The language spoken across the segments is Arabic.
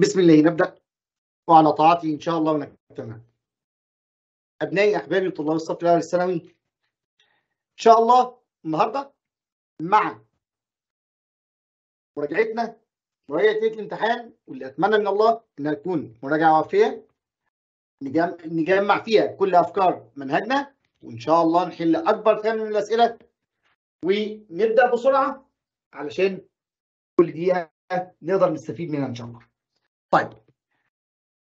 بسم الله نبدأ. وعلى طاعته إن شاء الله ونكتمل أبنائي أحبابي طلاب الصف الأول الثانوي إن شاء الله النهاردة مع مراجعتنا مراجعة الامتحان واللي أتمنى من الله إنها تكون مراجعة وافية نجم- نجمع فيها كل أفكار منهجنا وإن شاء الله نحل أكبر كم من الأسئلة. ونبدأ بسرعة علشان كل دقيقة نقدر نستفيد منها إن شاء الله. طيب.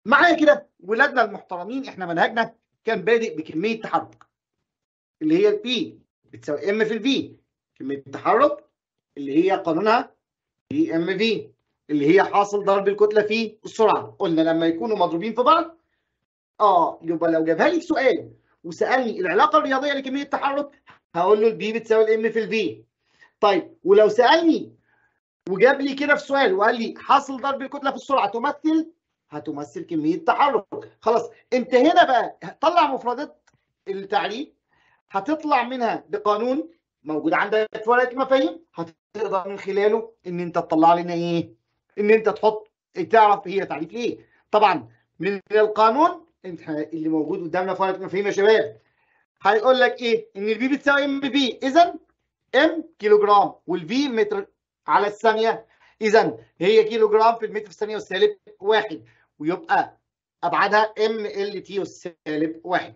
معايا كده ولادنا المحترمين إحنا منهجنا كان بادئ بكمية تحرك اللي هي ال P بتساوي m في ال v. كمية التحرك اللي هي قانونها P m v اللي هي حاصل ضرب الكتلة في السرعة. قلنا لما يكونوا مضروبين في بعض آه يبقى لو جابها لي في سؤال وسألني العلاقة الرياضية لكمية التحرك هقول له ال P بتساوي ال m في ال v. طيب ولو سألني وجاب لي كده في سؤال وقال لي حاصل ضرب الكتله في السرعة تمثل؟ هتمثل كمية تحرك خلاص انت هنا بقى طلع مفردات التعريف هتطلع منها بقانون موجود عندك في ورقة المفاهيم هتقدر من خلاله إن أنت تطلع لنا إيه؟ إن أنت تحط تعرف هي تعريف إيه طبعا من القانون اللي موجود قدامنا في ورقة المفاهيم يا شباب. هيقول لك إيه؟ إن ال P بتساوي m v اذا m كيلو جرام وال v متر على الثانية اذا هي كيلو جرام في المتر في الثانية والسالب واحد ويبقى أبعادها M L T والسالب واحد.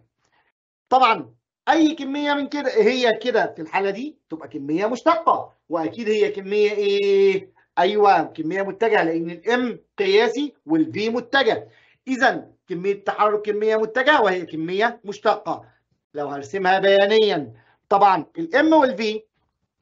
طبعا أي كمية من كده هي كده في الحالة دي تبقى كمية مشتقة وأكيد هي كمية إيه؟ أيوه كمية متجهة لأن ال m قياسي وال v متجه. اذا كمية تحرك كمية متجهة وهي كمية مشتقة. لو هرسمها بيانيا طبعا ال m وال v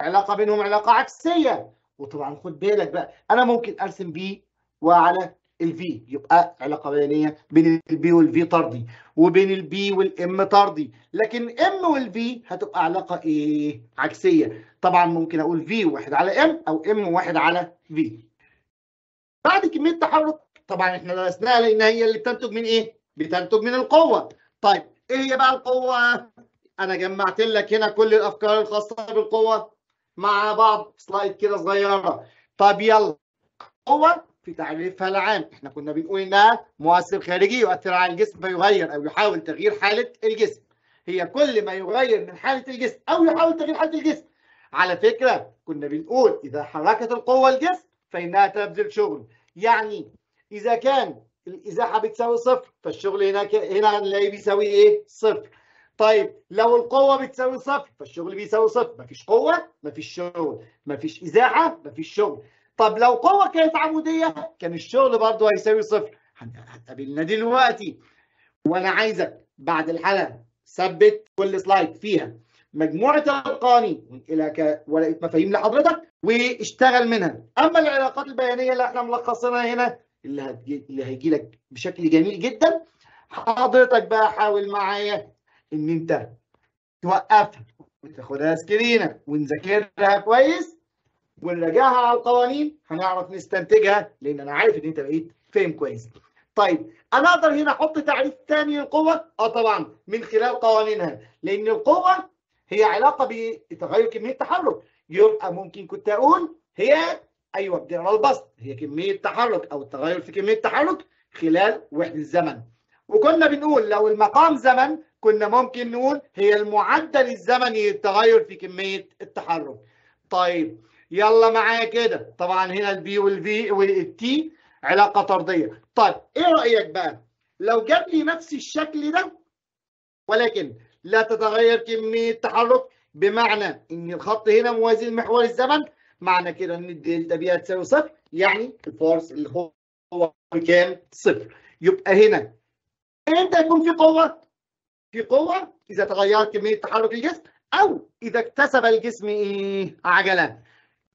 علاقة بينهم علاقة عكسية وطبعا خد بالك بقى أنا ممكن أرسم P وعلى ال v يبقى علاقة بيانية بين ال P وال v طردي وبين ال P وال m طردي لكن m وال v هتبقى علاقة إيه؟ عكسية. طبعا ممكن أقول v واحد على m أو m واحد على v بعد كمية تحرك طبعا إحنا درسناها لأن هي اللي بتنتج من إيه؟ بتنتج من القوة. طيب إيه هي بقى القوة؟ أنا جمعت لك هنا كل الأفكار الخاصة بالقوة. مع بعض سلايد كده صغيرة. طب يلا. قوه في تعريفها العام. إحنا كنا بنقول انها مؤثر خارجي يؤثر على الجسم فيغير أو يحاول تغيير حالة الجسم. هي كل ما يغير من حالة الجسم أو يحاول تغيير حالة الجسم. على فكرة كنا بنقول إذا حركت القوة الجسم فإنها تبذل شغل. يعني إذا كان الإزاحة بتساوي صفر فالشغل هناك هنا هنلاقيه بيساوي إيه؟ صفر. طيب لو القوة بتساوي صفر فالشغل بيساوي صفر مفيش قوة مفيش شغل. مفيش إزاحة مفيش شغل. طب لو قوة كانت عمودية كان الشغل برضه هيساوي صفر هتقابلنا دلوقتي. وأنا عايزك بعد الحلقة ثبت كل سلايد فيها. مجموعة القوانين إلى ورقة مفاهيم لحضرتك واشتغل منها. أما العلاقات البيانية اللي إحنا ملخصينها هنا اللي هتجي اللي هيجي لك بشكل جميل جدا. حضرتك بقى حاول معايا إن أنت توقفها وتاخدها سكرينة ونذاكرها كويس ونراجعها على القوانين هنعرف نستنتجها لأن أنا عارف إن أنت بقيت فاهم كويس. طيب أنا أقدر هنا أحط تعريف ثاني للقوة؟ آه طبعا من خلال قوانينها لأن القوة هي علاقة بتغير كمية التحرك يبقى ممكن كنت أقول هي أيوه بتقرأ البسط هي كمية تحرك أو التغير في كمية التحرك خلال وحدة الزمن. وكنا بنقول لو المقام زمن كنا ممكن نقول هي المعدل الزمني للتغير في كمية التحرك. طيب يلا معايا كده. طبعا هنا البي والفي والتي علاقة طردية. طيب إيه رأيك بقى؟ لو جاب لي نفس الشكل ده ولكن لا تتغير كمية التحرك بمعنى إن الخط هنا موازي لمحور الزمن معنى كده إن ال delta P هتساوي صفر يعني ال force اللي هو كام؟ صفر. يبقى هنا إمتى يكون في قوة؟ في قوة إذا تغيرت كمية تحرك الجسم أو إذا اكتسب الجسم إيه عجلة.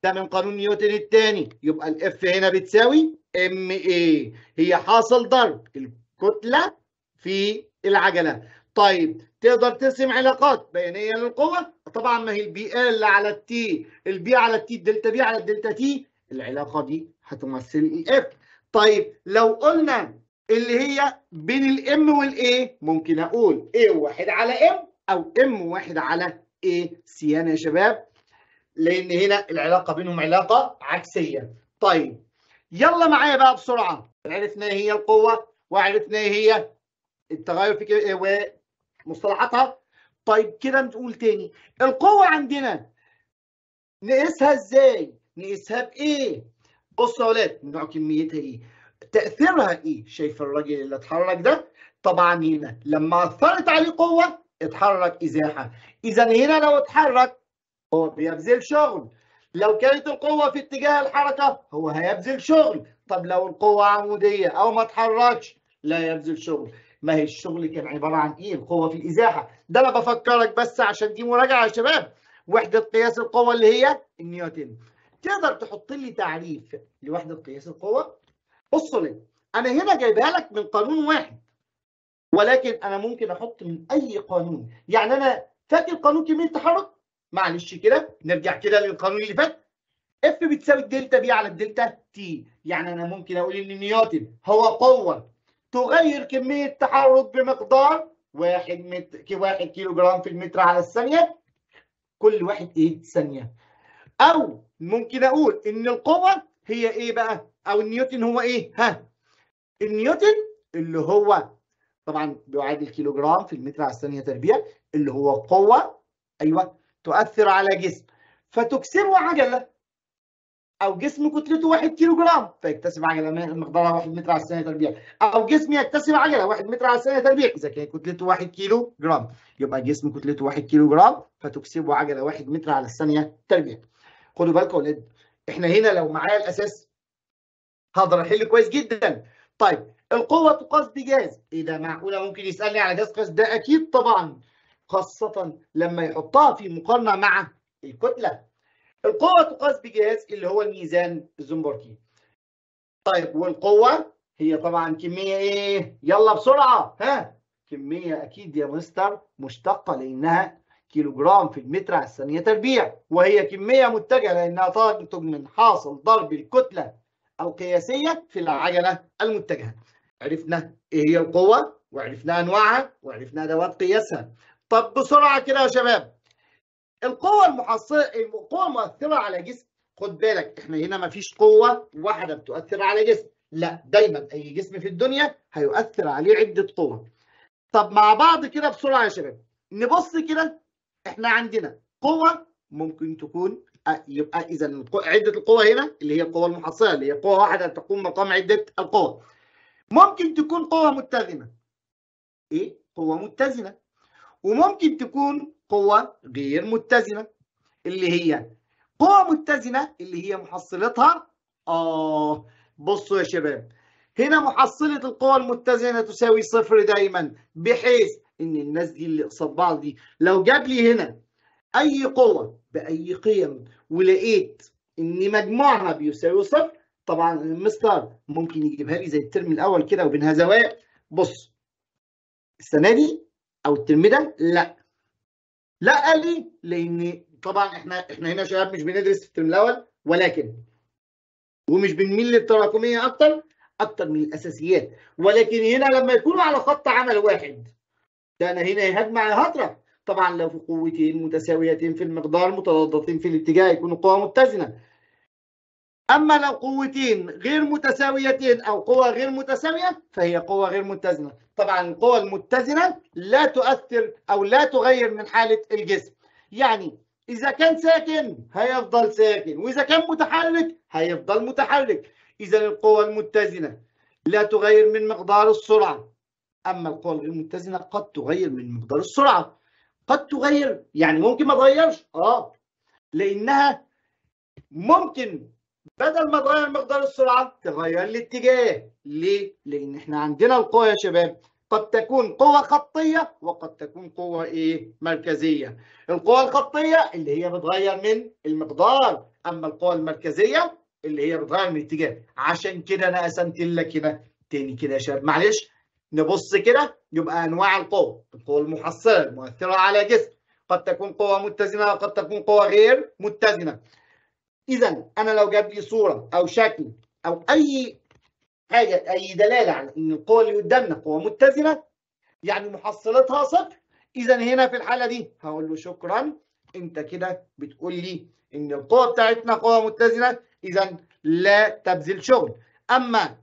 ده من قانون نيوتن الثاني يبقى ال F هنا بتساوي m a هي حاصل ضرب الكتلة في العجلة. طيب تقدر ترسم علاقات بيانيه للقوة؟ طبعا ما هي ال P ال على ال t ال P على ال t الدلتا P على الدلتا t العلاقة دي هتمثل ال F طيب لو قلنا اللي هي بين ال m وال a. ممكن أقول a واحد على m أو m واحد على a سيان يا شباب. لأن هنا العلاقة بينهم علاقة عكسية. طيب يلا معايا بقى بسرعة. عرفنا إيه هي القوة وعرفنا إيه هي التغير في ومصطلحاتها طيب كده نقول تاني. القوة عندنا نقيسها إزاي؟ نقيسها بإيه؟ بصوا يا أولاد نوع كميتها إيه؟ تأثيرها إيه؟ شايف الراجل اللي اتحرك ده؟ طبعا هنا لما أثرت عليه قوة اتحرك إزاحة. اذا هنا لو اتحرك هو بيبذل شغل. لو كانت القوة في اتجاه الحركة هو هيبذل شغل. طب لو القوة عمودية أو ما اتحركش لا يبذل شغل. ما هي الشغل كان عبارة عن إيه؟ القوة في الإزاحة. ده أنا بفكرك بس عشان دي مراجعة يا شباب. وحدة قياس القوة اللي هي النيوتن. تقدر تحط لي تعريف لوحدة قياس القوة؟ بصوا لي أنا هنا جايبها لك من قانون واحد. ولكن أنا ممكن أحط من أي قانون. يعني أنا فاكر قانون كميه التحرك معلش كده نرجع كده للقانون اللي فات. F بتساوي الدلتا P على الدلتا t يعني أنا ممكن أقول إن نيوتن هو قوة. تغير كمية تحرك بمقدار واحد مت... واحد كيلو جرام في المتر على الثانية. كل واحد إيه؟ ثانية. أو ممكن أقول إن القوة هي إيه بقى؟ أو النيوتن هو إيه؟ ها. النيوتن اللي هو طبعا بيعادل كيلو جرام في المتر على الثانية تربيع اللي هو قوة أيوه تؤثر على جسم. فتكسبه عجلة أو جسم كتلته 1 كيلو جرام فيكتسب عجلة مقدارها 1 متر على الثانية تربيع. أو جسم يكتسب عجلة 1 متر على الثانية تربيع. إذا كانت كتلته 1 كيلو جرام يبقى جسم كتلته 1 كيلو جرام فتكسبه عجلة 1 متر على الثانية تربيع. خدوا بالكم يا إحنا هنا لو معايا الأساس هقدر احل كويس جدا. طيب القوة تقاس بجاز إيه ده معقولة ممكن يسألني على جاز قياس ده أكيد طبعا خاصة لما يحطها في مقارنة مع الكتله القوة تقاس بجهاز اللي هو الميزان الزنبركي طيب والقوة؟ هي طبعا كمية إيه؟ يلا بسرعة. ها؟ كمية أكيد يا مستر مشتقة لأنها كيلو جرام في المتر على الثانية تربيع وهي كمية متجهة لأنها تنتج من حاصل ضرب الكتله القياسيه في العجلة المتجهة. عرفنا إيه هي القوة وعرفنا أنواعها وعرفنا أدوات قياسها. طب بسرعة كده يا شباب. القوة المحصله القوة المؤثره على جسم. خد بالك إحنا هنا ما فيش قوة واحدة بتؤثر على جسم. لا دايما أي جسم في الدنيا هيؤثر عليه عدة قوى طب مع بعض كده بسرعة يا شباب. نبص كده إحنا عندنا قوة ممكن تكون يبقى إذا عدة القوى هنا اللي هي القوه المحصلة اللي هي قوة واحدة تقوم مقام عدة القوى. ممكن تكون قوة متزنة. إيه؟ قوة متزنة. وممكن تكون قوة غير متزنة اللي هي قوة متزنة اللي هي محصلتها. آه بصوا يا شباب. هنا محصلة القوى المتزنة تساوي صفر دايما بحيث إن الناس دي اللي قصاد بعض دي لو جاب لي هنا أي قوة بأي قيم ولقيت إن مجموعها بيساوي صفر طبعا المستر ممكن يجيبها لي زي الترم الأول كده وبينها زوايا بص السنة دي أو الترم ده لا. لا لي لأن طبعا إحنا إحنا هنا شباب مش بندرس في الترم الأول ولكن ومش بنميل للتراكمية أكتر أكتر من الأساسيات. ولكن هنا لما يكونوا على خط عمل واحد ده أنا هنا هجمع هطرح طبعا لو في قوتين متساويتين في المقدار متضادتين في الاتجاه يكونوا قوى متزنة. أما لو قوتين غير متساويتين أو قوى غير متساوية فهي قوه غير متزنة. طبعا القوى المتزنة لا تؤثر أو لا تغير من حالة الجسم. يعني إذا كان ساكن هيفضل ساكن وإذا كان متحرك هيفضل متحرك. اذا القوى المتزنة لا تغير من مقدار السرعة. أما القوى الغير قد تغير من مقدار السرعة. قد تغير يعني ممكن ما تغيرش آه. لإنها ممكن بدل ما تغير مقدار السرعة تغير الاتجاه. ليه؟ لإن إحنا عندنا القوى يا شباب. قد تكون قوة خطية وقد تكون قوة إيه؟ مركزية. القوة الخطية اللي هي بتغير من المقدار أما القوة المركزية اللي هي بتغير من الاتجاه. عشان كده أنا قسمت لك هنا تاني كده يا شباب. معلش نبص كده يبقى أنواع القوة. القوة المحصلة المؤثرة على جسم. قد تكون قوة متزنة وقد تكون قوة غير متزنة. إذا أنا لو جاب لي صورة أو شكل أو أي حاجة أي دلالة على إن القوة اللي قدامنا قوة متزنة يعني محصلتها صفر إذا هنا في الحالة دي هقول له شكرا. أنت كده بتقول لي إن القوة بتاعتنا قوة متزنة إذا لا تبذل شغل. أما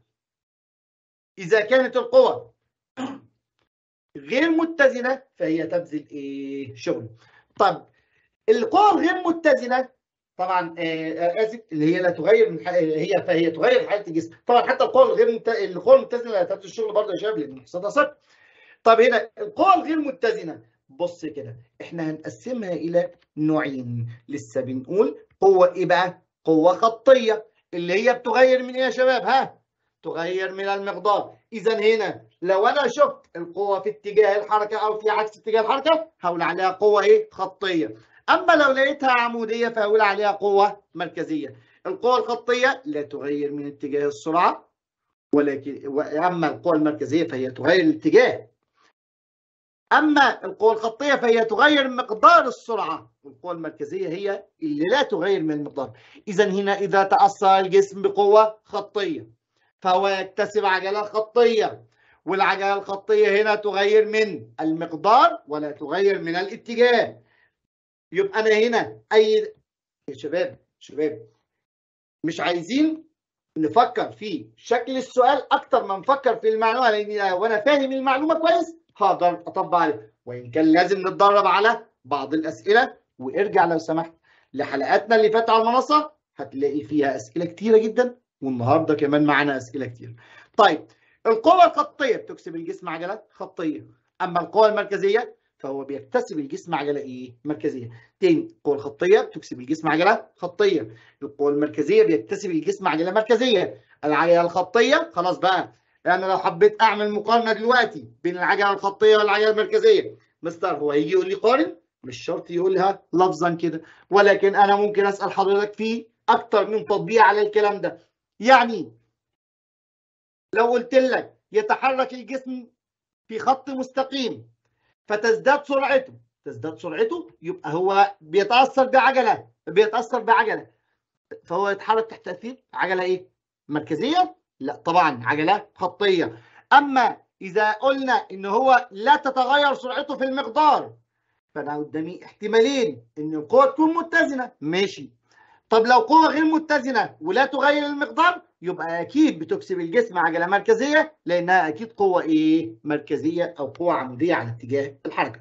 إذا كانت القوى غير متزنة فهي تبذل إيه؟ شغل. طب القوى الغير متزنة طبعا آه آسف اللي هي لا تغير من هي فهي تغير حاله الجسم. طبعا حتى القوى الغير. القوى المتزنة لا تبذل الشغل برضه يا شباب لأن الاقتصاد صفر. طب هنا القوى الغير متزنة. بص كده إحنا هنقسمها إلى نوعين. لسه بنقول قوة إيه بقى؟ قوة خطية اللي هي بتغير من إيه يا شباب؟ ها؟ تغير من المقدار. اذا هنا لو أنا شفت القوة في اتجاه الحركة أو في عكس اتجاه الحركة هقول عليها قوة إيه؟ خطية. أما لو لقيتها عمودية فهقول عليها قوة مركزية. القوة الخطية لا تغير من اتجاه السرعة ولكن أما القوة المركزية فهي تغير الاتجاه. أما القوة الخطية فهي تغير مقدار السرعة. والقوه المركزية هي اللي لا تغير من المقدار. إذا هنا إذا تأثر الجسم بقوة خطية فهو يكتسب عجلة خطية. والعجلة الخطية هنا تغير من المقدار ولا تغير من الاتجاه. يبقى أنا هنا أي يا شباب شباب مش عايزين نفكر في شكل السؤال أكتر ما نفكر في المعلومة لأن لو أنا فاهم المعلومة كويس هقدر أطبق عليها وإن كان لازم نتدرب على بعض الأسئلة. وارجع لو سمحت لحلقاتنا اللي فاتت على المنصة هتلاقي فيها أسئلة كتيرة جدا والنهاردة كمان معانا أسئلة كتير. طيب القوة الخطيه بتكسب الجسم عجله خطية أما القوة المركزية فهو بيكتسب الجسم عجلة إيه؟ مركزية. تاني القوه الخطيه بتكسب الجسم عجلة خطية. القوة المركزية بيكتسب الجسم عجلة مركزية. العجلة الخطية خلاص بقى أنا لو حبيت أعمل مقارنة دلوقتي بين العجلة الخطية والعجلة المركزية مستر هو هيجي يقول لي قارن مش شرط يقولها لفظا كده ولكن أنا ممكن أسأل حضرتك في أكتر من تطبيق على الكلام ده يعني لو قلت لك يتحرك الجسم في خط مستقيم فتزداد سرعته. تزداد سرعته يبقى هو بيتأثر بعجلة بيتأثر بعجلة. فهو يتحرك تحت تأثير عجلة إيه؟ مركزية؟ لا طبعا عجلة خطية. أما إذا قلنا إن هو لا تتغير سرعته في المقدار فأنا قدامي احتمالين إن القوة تكون متزنة. ماشي. طب لو قوة غير متزنة ولا تغير المقدار يبقى أكيد بتكسب الجسم عجله مركزية لأنها أكيد قوة إيه؟ مركزية أو قوة عمودية على اتجاه الحركة.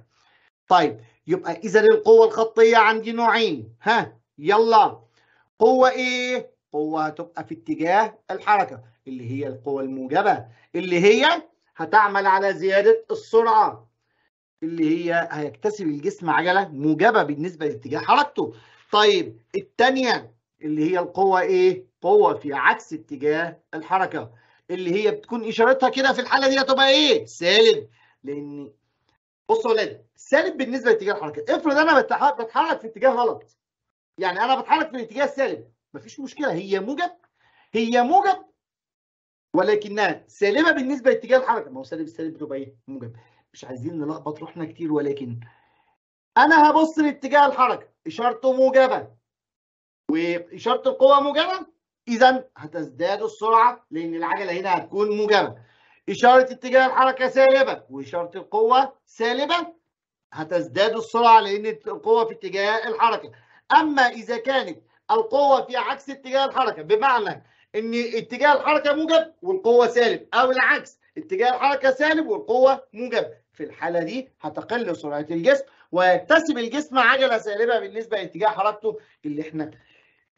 طيب يبقى إذا القوة الخطية عندي نوعين ها؟ يلا. قوة إيه؟ قوة هتبقى في اتجاه الحركة اللي هي القوة الموجبة اللي هي هتعمل على زيادة السرعة اللي هي هيكتسب الجسم عجلة موجبة بالنسبة لاتجاه حركته. طيب الثانية اللي هي القوة إيه؟ قوة في عكس اتجاه الحركة. اللي هي بتكون إشارتها كده في الحالة دي هتبقى إيه؟ سالب. لأن بصوا يا سالب بالنسبة لاتجاه الحركة. افرض أنا بتحرك في اتجاه غلط. يعني أنا بتحرك في الاتجاه السالب. مفيش مشكلة. هي موجب؟ هي موجب ولكنها سالبة بالنسبة لاتجاه الحركة. ما هو سالب السالب بتبقى إيه؟ موجب. مش عايزين نلخبط روحنا كتير ولكن أنا هبص لاتجاه الحركة. إشارته موجبة. واشاره القوة موجبه اذا هتزداد السرعة لأن العجلة هنا هتكون موجبه إشارة اتجاه الحركة سالبة واشاره القوة سالبة هتزداد السرعة لأن القوة في اتجاه الحركة. أما إذا كانت القوة في عكس اتجاه الحركة بمعنى إن اتجاه الحركة موجب والقوة سالب أو العكس اتجاه الحركة سالب والقوة موجب. في الحالة دي هتقل سرعة الجسم ويكتسب الجسم عجلة سالبة بالنسبة لاتجاه حركته اللي إحنا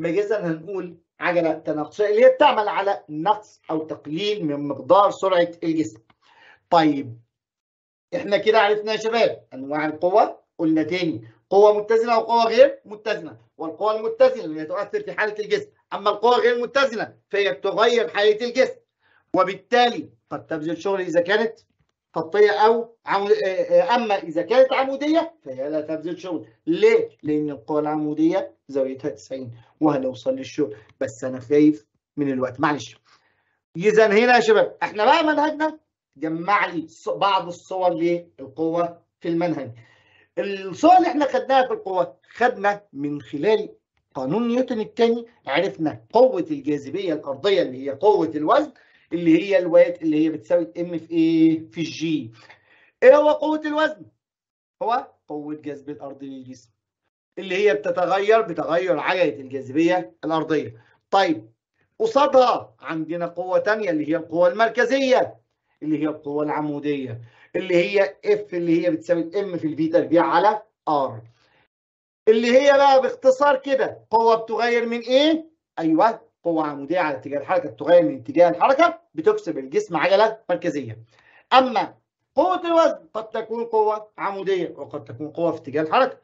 مجازا هنقول عجله تناقصيه اللي هي بتعمل على نقص أو تقليل من مقدار سرعة الجسم. طيب إحنا كده عرفنا يا شباب أنواع القوة قلنا تاني قوة متزنة وقوة غير متزنة والقوة المتزنة اللي تؤثر في حالة الجسم أما القوة غير المتزنه فهي تغير حالة الجسم وبالتالي قد تبذل شغل إذا كانت خطيه أو عمود... أما إذا كانت عمودية فهي لا تبذل شغل. ليه؟ لأن القوه العمودية زاويتها 90 وهنوصل للشغل. بس أنا خايف من الوقت. معلش. إذا هنا يا شباب إحنا بقى منهجنا. جمع لي بعض الصور للقوة في المنهج. الصور اللي إحنا خدناها في القوة خدنا من خلال قانون نيوتن الثاني. عرفنا قوة الجاذبية الأرضية اللي هي قوة الوزن. اللي هي الوات اللي هي بتساوي ام في إيه في الجي إيه هو قوة الوزن؟ هو قوة جذب الأرض للجسم اللي هي بتتغير بتغير عجلة الجاذبية الأرضية. طيب قصادها عندنا قوة تانية اللي هي القوة المركزية اللي هي القوة العمودية اللي هي F اللي هي بتساوي m في ال V تربيع على R اللي هي بقى باختصار كده قوة بتغير من إيه؟ أيوه قوة عمودية على اتجاه الحركة بتغير من اتجاه الحركة بتكسب الجسم عجلة مركزية. أما قوة الوزن قد تكون قوة عمودية وقد تكون قوة في اتجاه الحركة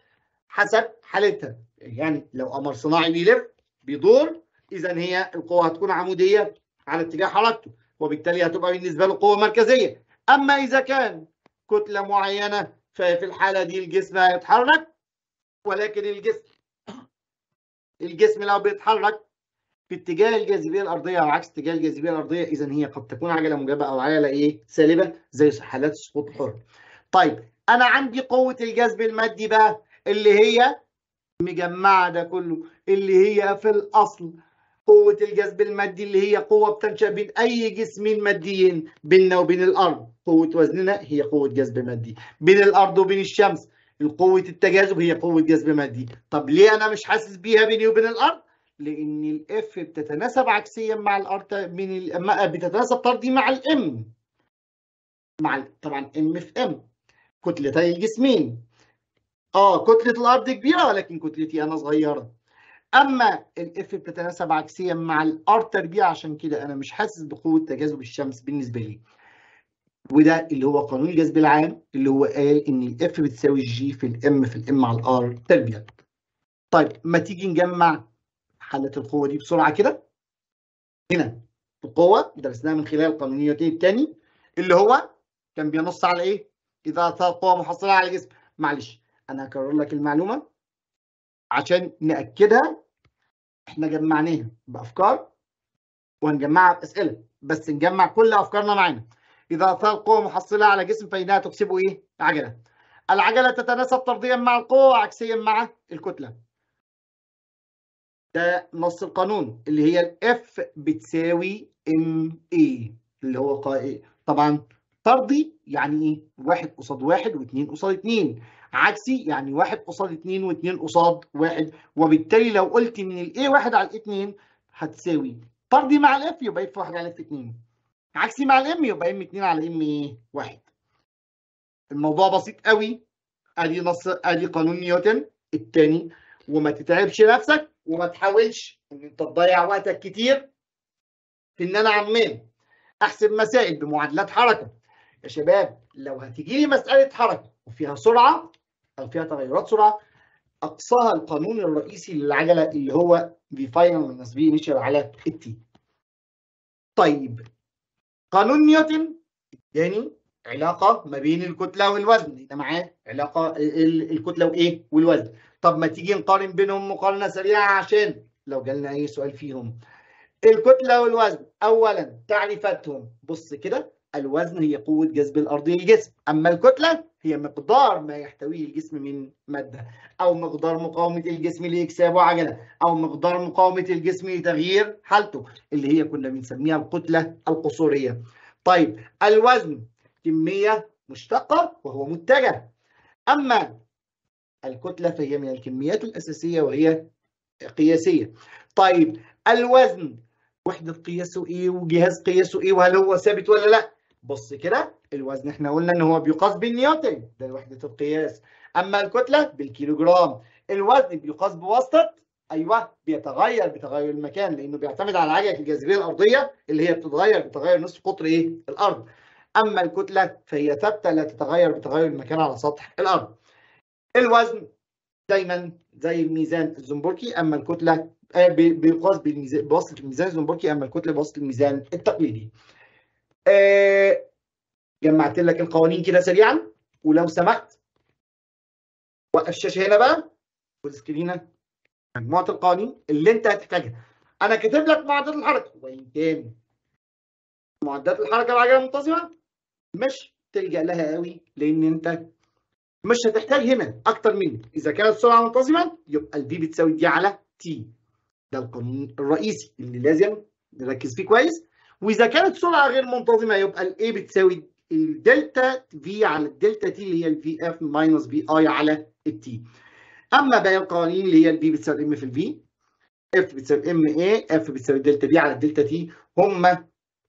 حسب حالتها يعني لو قمر صناعي بيلف بيدور إذا هي القوة هتكون عمودية على اتجاه حركته وبالتالي هتبقى بالنسبة له قوة مركزية. أما إذا كان كتلة معينة ففي الحالة دي الجسم هيتحرك ولكن الجسم الجسم لو بيتحرك في اتجاه الجاذبية الأرضية أو عكس اتجاه الجاذبية الأرضية اذا هي قد تكون عجلة موجبه أو عجلة إيه؟ سالبة زي حالات السقوط الحر. طيب أنا عندي قوة الجذب المادي بقى اللي هي مجمعة ده كله اللي هي في الأصل قوة الجذب المادي اللي هي قوة بتنشأ بين أي جسمين ماديين بيننا وبين الأرض. قوة وزننا هي قوة جذب مادي. بين الأرض وبين الشمس قوه التجاذب هي قوة جذب مادي. طب ليه أنا مش حاسس بيها بيني وبين الأرض؟ لأن ال F بتتناسب عكسيا مع ال R من ال... بتتناسب طردي مع ال m مع طبعا m في m كتلتي الجسمين آه كتلة الأرض كبيرة ولكن كتلتي أنا صغيرة. أما ال F بتتناسب عكسيا مع ال R تربيع عشان كده أنا مش حاسس بقوة تجاذب الشمس بالنسبة لي. وده اللي هو قانون الجذب العام اللي هو قال إن الاف بتساوي الجي في الام في الام على الار تربيع. طيب ما تيجي نجمع حالة القوة دي بسرعة كده. هنا القوة درسناها من خلال القانونيتين الثاني اللي هو كان بينص على إيه؟ إذا أثار قوة محصلة على جسم. معلش أنا هكرر لك المعلومة عشان نأكدها. إحنا جمعناها بأفكار وهنجمعها بأسئلة بس نجمع كل أفكارنا معانا. إذا أثار قوة محصلة على جسم فإنها تكسبه إيه؟ عجلة. العجلة تتناسب طرديا مع القوة وعكسيا مع الكتلة. ده نص القانون اللي هي ال F بتساوي m a اللي هو قائل طبعا طردي يعني إيه؟ واحد قصاد واحد واثنين قصاد اثنين عكسي يعني واحد قصاد اثنين واثنين قصاد واحد. وبالتالي لو قلت من ال a واحد على ال a اثنين هتساوي. طردي مع ال F يبقى F واحد على F اثنين عكسي مع ال m يبقى m اثنين على m إيه؟ واحد. الموضوع بسيط قوي. أدي نص أدي قانون نيوتن. الثاني وما تتعبش نفسك. وما تحاولش إن أنت تضيع وقتك كتير في إن أنا عمال أحسب مسائل بمعادلات حركة. يا شباب لو هتيجي لي مسألة حركة وفيها سرعة أو فيها تغيرات سرعة أقصاها القانون الرئيسي للعجلة اللي هو V final V initial على ال t. طيب قانون نيوتن الثاني علاقة ما بين الكتلة والوزن. ده معاه علاقة الكتلة وإيه؟ والوزن. طب ما تيجي نقارن بينهم مقارنة سريعة عشان لو جالنا أي سؤال فيهم. الكتله والوزن اولا تعريفاتهم. بص كده الوزن هي قوة جذب الأرض للجسم. أما الكتلة هي مقدار ما يحتويه الجسم من مادة أو مقدار مقاومة الجسم لاكساب عجلة أو مقدار مقاومة الجسم لتغيير حالته اللي هي كنا بنسميها الكتلة القصورية. طيب الوزن كمية مشتقة وهو متجه. أما الكتلة فهي من الكميات الأساسية وهي قياسية. طيب الوزن. وحدة قياسه إيه وجهاز قياسه إيه؟ وهل هو ثابت ولا لا؟ بص كده الوزن إحنا قلنا إن هو بيقاس بالنيوتن. ده وحدة القياس. أما الكتلة بالكيلوجرام. الوزن بيقاس بواسطة أيوه بيتغير بتغير المكان لأنه بيعتمد على عجلة الجاذبية الأرضية اللي هي بتتغير بتغير نصف قطر إيه؟ الأرض. أما الكتلة فهي ثابتة لا تتغير بتغير المكان على سطح الأرض. الوزن دايما زي الميزان الزنبركي أما الكتلة بيقاس بالميزان بواسطة الميزان الزنبركي أما الكتلة بواسطة الميزان التقليدي. آه جمعت لك القوانين كده سريعا ولو سمحت وقف الشاشه هنا بقى والسكرينه مجموعة القوانين اللي أنت هتحتاجها. أنا كاتب لك معادلات الحركة وإن كان معادلات الحركة العجله المنتظمه مش تلجأ لها قوي لأن أنت مش هتحتاج هنا أكتر من إذا كانت السرعه منتظمة يبقى ال V بتساوي d على t ده القانون الرئيسي اللي لازم نركز فيه كويس. وإذا كانت سرعه غير منتظمة يبقى ال a بتساوي الدلتا V على الدلتا t اللي هي ال V f minus V i على ال t أما باقي القوانين اللي هي ال P بتساوي m في ال V F بتساوي m a F بتساوي دلتا P على دلتا t هم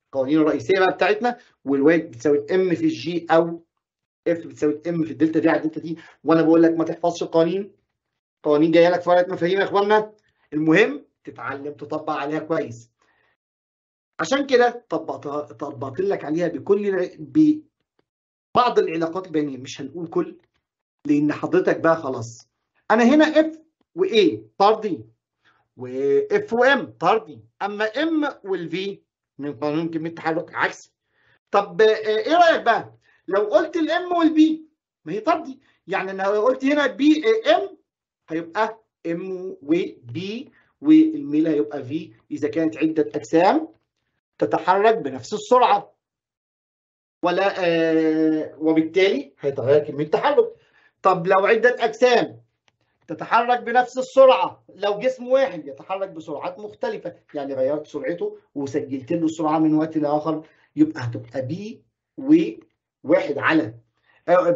القوانين الرئيسية بقى بتاعتنا وال weight بتساوي m في ال g أو F بتساوي m في الدلتا V على الدلتا t وأنا بقول لك ما تحفظش القوانين قوانين جاية لك في ورقة مفاهيم يا اخوانا المهم تتعلم تطبق عليها كويس. عشان كده طبقتها طبقت لك عليها بكل ببعض العلاقات البيانيه مش هنقول كل لأن حضرتك بقى خلاص. أنا هنا F و a طردي و F و m طردي أما m وال V من قانون كميه التحرك عكسي طب إيه رأيك بقى؟ لو قلت ال m وال P ما هي طردي. يعني أنا لو قلت هنا P m هيبقى m و P والميل هيبقى V إذا كانت عدة أجسام تتحرك بنفس السرعة. ولا آه وبالتالي هيتغير كمية التحرك طب لو عدة أجسام تتحرك بنفس السرعة لو جسم واحد يتحرك بسرعات مختلفة يعني غيرت سرعته وسجلت له السرعه من وقت لآخر يبقى هتبقى P وواحد على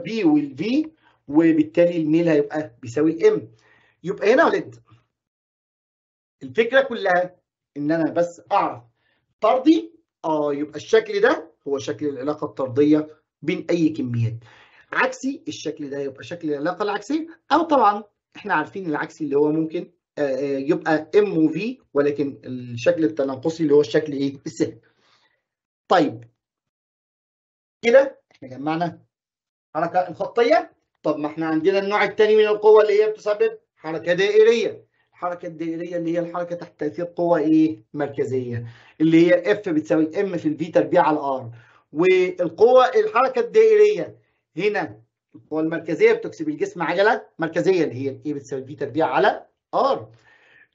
P وال V وبالتالي الميل هيبقى بيساوي الام يبقى هنا ولد الفكرة كلها إن أنا بس أعرف طردي آه يبقى الشكل ده هو شكل العلاقة الطردية بين أي كميات. عكسي الشكل ده يبقى شكل العلاقة العكسية. أو طبعا إحنا عارفين العكسي اللي هو ممكن يبقى ام وفي ولكن الشكل التناقصي اللي هو الشكل إيه؟ السهل. طيب كده إحنا جمعنا حركة الخطيه طب ما إحنا عندنا النوع الثاني من القوة اللي هي بتسبب حركة دائرية. الحركة الدائرية اللي هي الحركة تحت تأثير قوة إيه؟ مركزية. اللي هي F بتساوي M في ال V تربيع على R والقوة الحركة الدائرية. هنا القوة المركزية بتكسب الجسم عجلة مركزية اللي هي ال A بتساوي V تربيع على R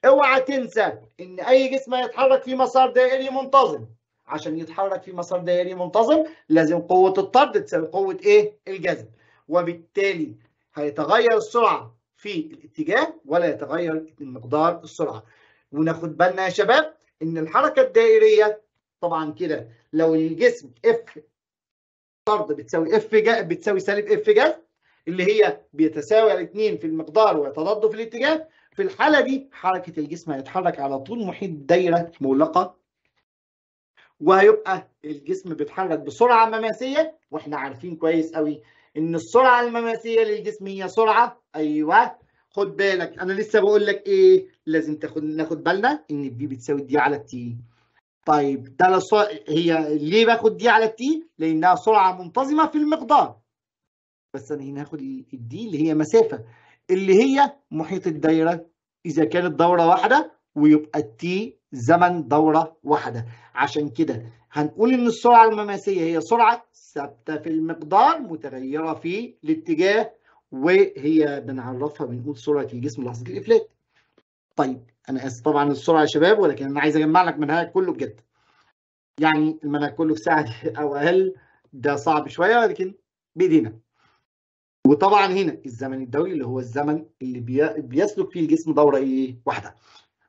اوعى تنسى إن أي جسم يتحرك في مسار دائري منتظم. عشان يتحرك في مسار دائري منتظم لازم قوة الطرد تساوي قوة إيه؟ الجذب. وبالتالي هيتغير السرعة في الاتجاه ولا يتغير مقدار السرعة. وناخد بالنا يا شباب إن الحركة الدائرية طبعا كده لو الجسم F طرد بتساوي F بتساوي سالب F جذب اللي هي بيتساوي الاثنين في المقدار ويتضاد في الاتجاه في الحالة دي حركة الجسم هيتحرك على طول محيط دايرة مغلقة وهيبقى الجسم بيتحرك بسرعة مماسية وإحنا عارفين كويس قوي إن السرعة المماسية للجسم هي سرعة. أيوه خد بالك. أنا لسه بقول لك إيه لازم تاخد ناخد بالنا إن ال V بتساوي D على ال T. طيب ده لص... هي ليه باخد D على ال T؟ لأنها سرعة منتظمة في المقدار. بس أنا هنا هاخد ال D اللي هي مسافة اللي هي محيط الدايرة. إذا كانت دورة واحدة ويبقى ال T زمن دورة واحدة عشان كده هنقول إن السرعة المماسية هي سرعة ثابتة في المقدار متغيرة في الاتجاه وهي بنعرفها بنقول سرعة الجسم لحظة الإفلات. طيب أنا آسف طبعا السرعة يا شباب ولكن أنا عايز أجمع لك منهج كله بجد. يعني المنهج كله في ساعة أو أقل ده صعب شوية ولكن بإيدينا. وطبعا هنا الزمن الدوري اللي هو الزمن اللي بي... بيسلك فيه الجسم دورة إيه؟ واحدة.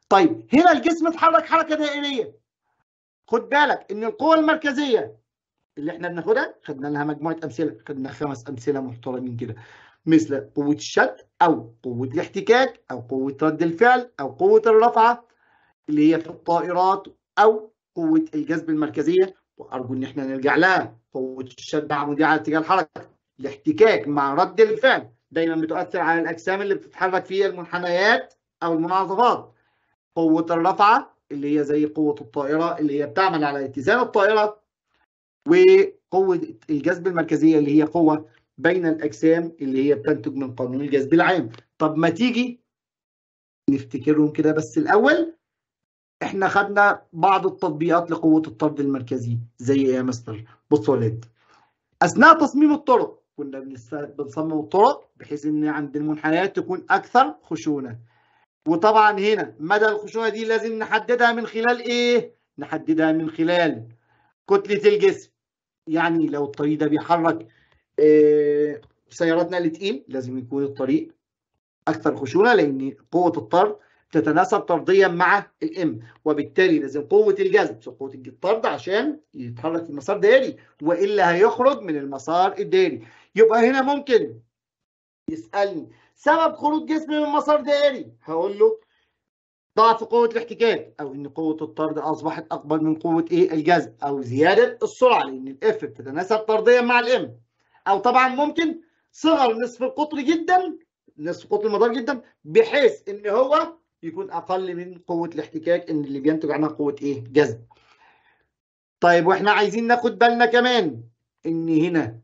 طيب هنا الجسم اتحرك حركه دائرية. خد بالك إن القوة المركزية اللي إحنا بناخدها خدنا لها مجموعة أمثلة خدنا خمس أمثلة محترمين كده. مثل قوة الشد أو قوة الاحتكاك أو قوة رد الفعل أو قوة الرفعة اللي هي في الطائرات أو قوة الجذب المركزية. وأرجو إن إحنا نرجع لها. قوة الشد عموديه على اتجاه الحركة. الاحتكاك مع رد الفعل دايما بتؤثر على الأجسام اللي بتتحرك في المنحنيات أو المنعطفات قوة الرفعة اللي هي زي قوة الطائرة اللي هي بتعمل على اتزان الطائرة وقوة الجذب المركزية اللي هي قوة بين الأجسام اللي هي بتنتج من قانون الجذب العام. طب ما تيجي نفتكرهم كده بس الأول. إحنا خدنا بعض التطبيقات لقوة الطرد المركزي زي إيه يا مستر؟ بصوا يا ولاد. أثناء تصميم الطرق كنا بنصمم الطرق بحيث إن عند المنحنيات تكون أكثر خشونة. وطبعا هنا مدى الخشونة دي لازم نحددها من خلال إيه؟ نحددها من خلال كتلة الجسم. يعني لو الطريق ده بيحرك إيه سيارات نقل تقيل لازم يكون الطريق أكثر خشونة لأن قوة الطرد تتناسب طرديا مع الإم وبالتالي لازم قوة الجذب قوة الطرد عشان يتحرك في مسار دائري وإلا هيخرج من المسار الدائري يبقى هنا ممكن يسألني سبب خروج جسم من مسار دائري. هقول له ضعف قوة الاحتكاك أو إن قوة الطرد أصبحت أكبر من قوة إيه؟ الجذب أو زيادة السرعة لأن الإف بتتناسب طرديا مع الإم. أو طبعا ممكن صغر نصف القطر جدا نصف قطر المدار جدا بحيث إن هو يكون أقل من قوة الاحتكاك إن اللي بينتج عنها قوة إيه؟ جذب. طيب وإحنا عايزين ناخد بالنا كمان إن هنا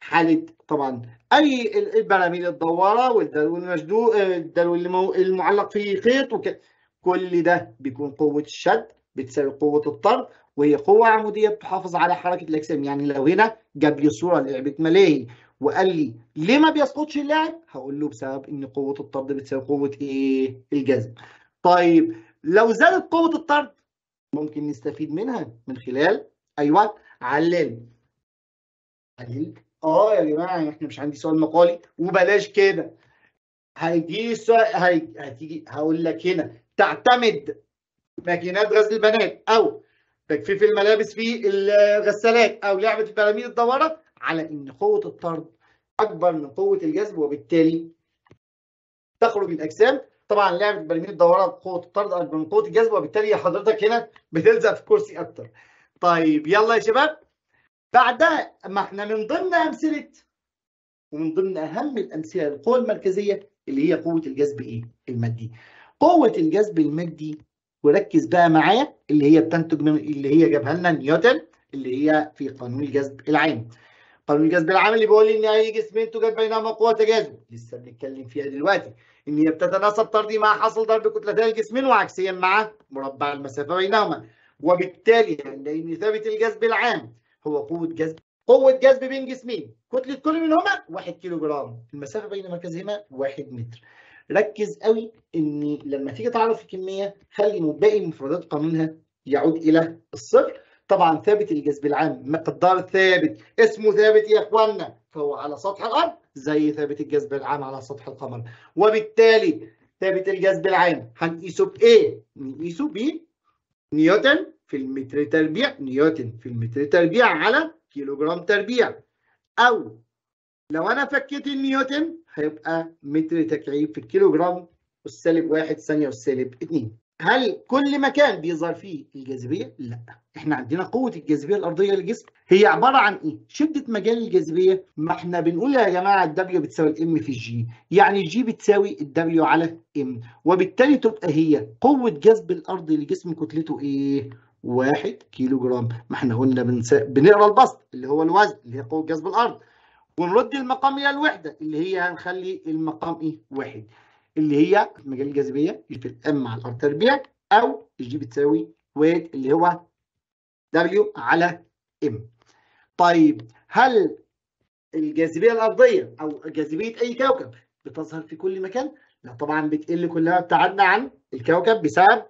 حالة طبعا أي البراميل الدواره والدلو المشدود الدلو المعلق فيه خيط وك... كل ده بيكون قوة الشد بتساوي قوة الطرد وهي قوة عمودية بتحافظ على حركة الأجسام. يعني لو هنا جاب لي صورة لعبة ملاهي وقال لي ليه ما بيسقطش اللاعب؟ هقول له بسبب إن قوة الطرد بتساوي قوة إيه؟ الجذب طيب لو زادت قوة الطرد ممكن نستفيد منها من خلال أيوه علل. علل آه يا جماعة إحنا مش عندي سؤال مقالي وبلاش كده. هيجي السؤال هي... هتيجي هقول لك هنا تعتمد ماكينات غزل البنات أو تجفيف الملابس في الغسالات أو لعبة البراميل الدواره على إن قوة الطرد أكبر من قوة الجذب وبالتالي تخرج الاجسام طبعا لعبة البراميل الدواره قوة الطرد أكبر من قوة الجذب وبالتالي حضرتك هنا بتلزق في كرسي أكتر. طيب يلا يا شباب. بعدها ما إحنا من ضمن أمثلة ومن ضمن أهم الأمثلة للقوه المركزية اللي هي قوة الجذب إيه؟ المادي. قوة الجذب المادي وركز بقى معايا اللي هي بتنتج من اللي هي جابها لنا نيوتن اللي هي في قانون الجذب العام. قانون الجذب العام اللي بيقول إن أي جسمين توجد بينهما قوة تجاذب لسه بنتكلم فيها دلوقتي إن هي بتتناسب طردي مع حاصل ضرب كتلتي الجسمين وعكسيا مع مربع المسافة بينهما وبالتالي هنلاقي إن ثابت الجذب العام هو قوة جذب. قوة جذب بين جسمين. كتلة كل منهما 1 كيلو جرام المسافة بين مركزهما 1 متر. ركز قوي ان لما تيجي تعرف الكمية خلي باقي مفردات قانونها يعود إلى الصفر. طبعا ثابت الجذب العام مقدار ثابت. اسمه ثابت يا اخوانا فهو على سطح الأرض زي ثابت الجذب العام على سطح القمر. وبالتالي ثابت الجذب العام هنقيسه بإيه؟ نقيسه ب نيوتن في المتر تربيع نيوتن في المتر تربيع على كيلو جرام تربيع. أو لو أنا فكيت النيوتن هيبقى متر تكعيب في الكيلو جرام والسالب واحد ثانية والسالب 2 هل كل مكان بيظهر فيه الجاذبية؟ لا. إحنا عندنا قوة الجاذبية الأرضية للجسم. هي عبارة عن إيه؟ شدة مجال الجاذبية. ما إحنا بنقول يا جماعة الدبليو بتساوي الام في الجي يعني الجي بتساوي الدبليو على ام وبالتالي تبقى هي قوة جذب الأرض لجسم كتلته إيه؟ 1 كيلو جرام ما إحنا قلنا بنسا... بنقرأ البسط اللي هو الوزن اللي هي قوة جذب الأرض ونرد المقام إلى الوحدة اللي هي هنخلي المقام إيه؟ واحد اللي هي مجال الجاذبية في ال M على ال R تربيع أو ال G بتساوي weight اللي هو W على M. طيب هل الجاذبية الأرضية أو جاذبية أي كوكب بتظهر في كل مكان؟ لا طبعا بتقل كلما ابتعدنا عن الكوكب بسبب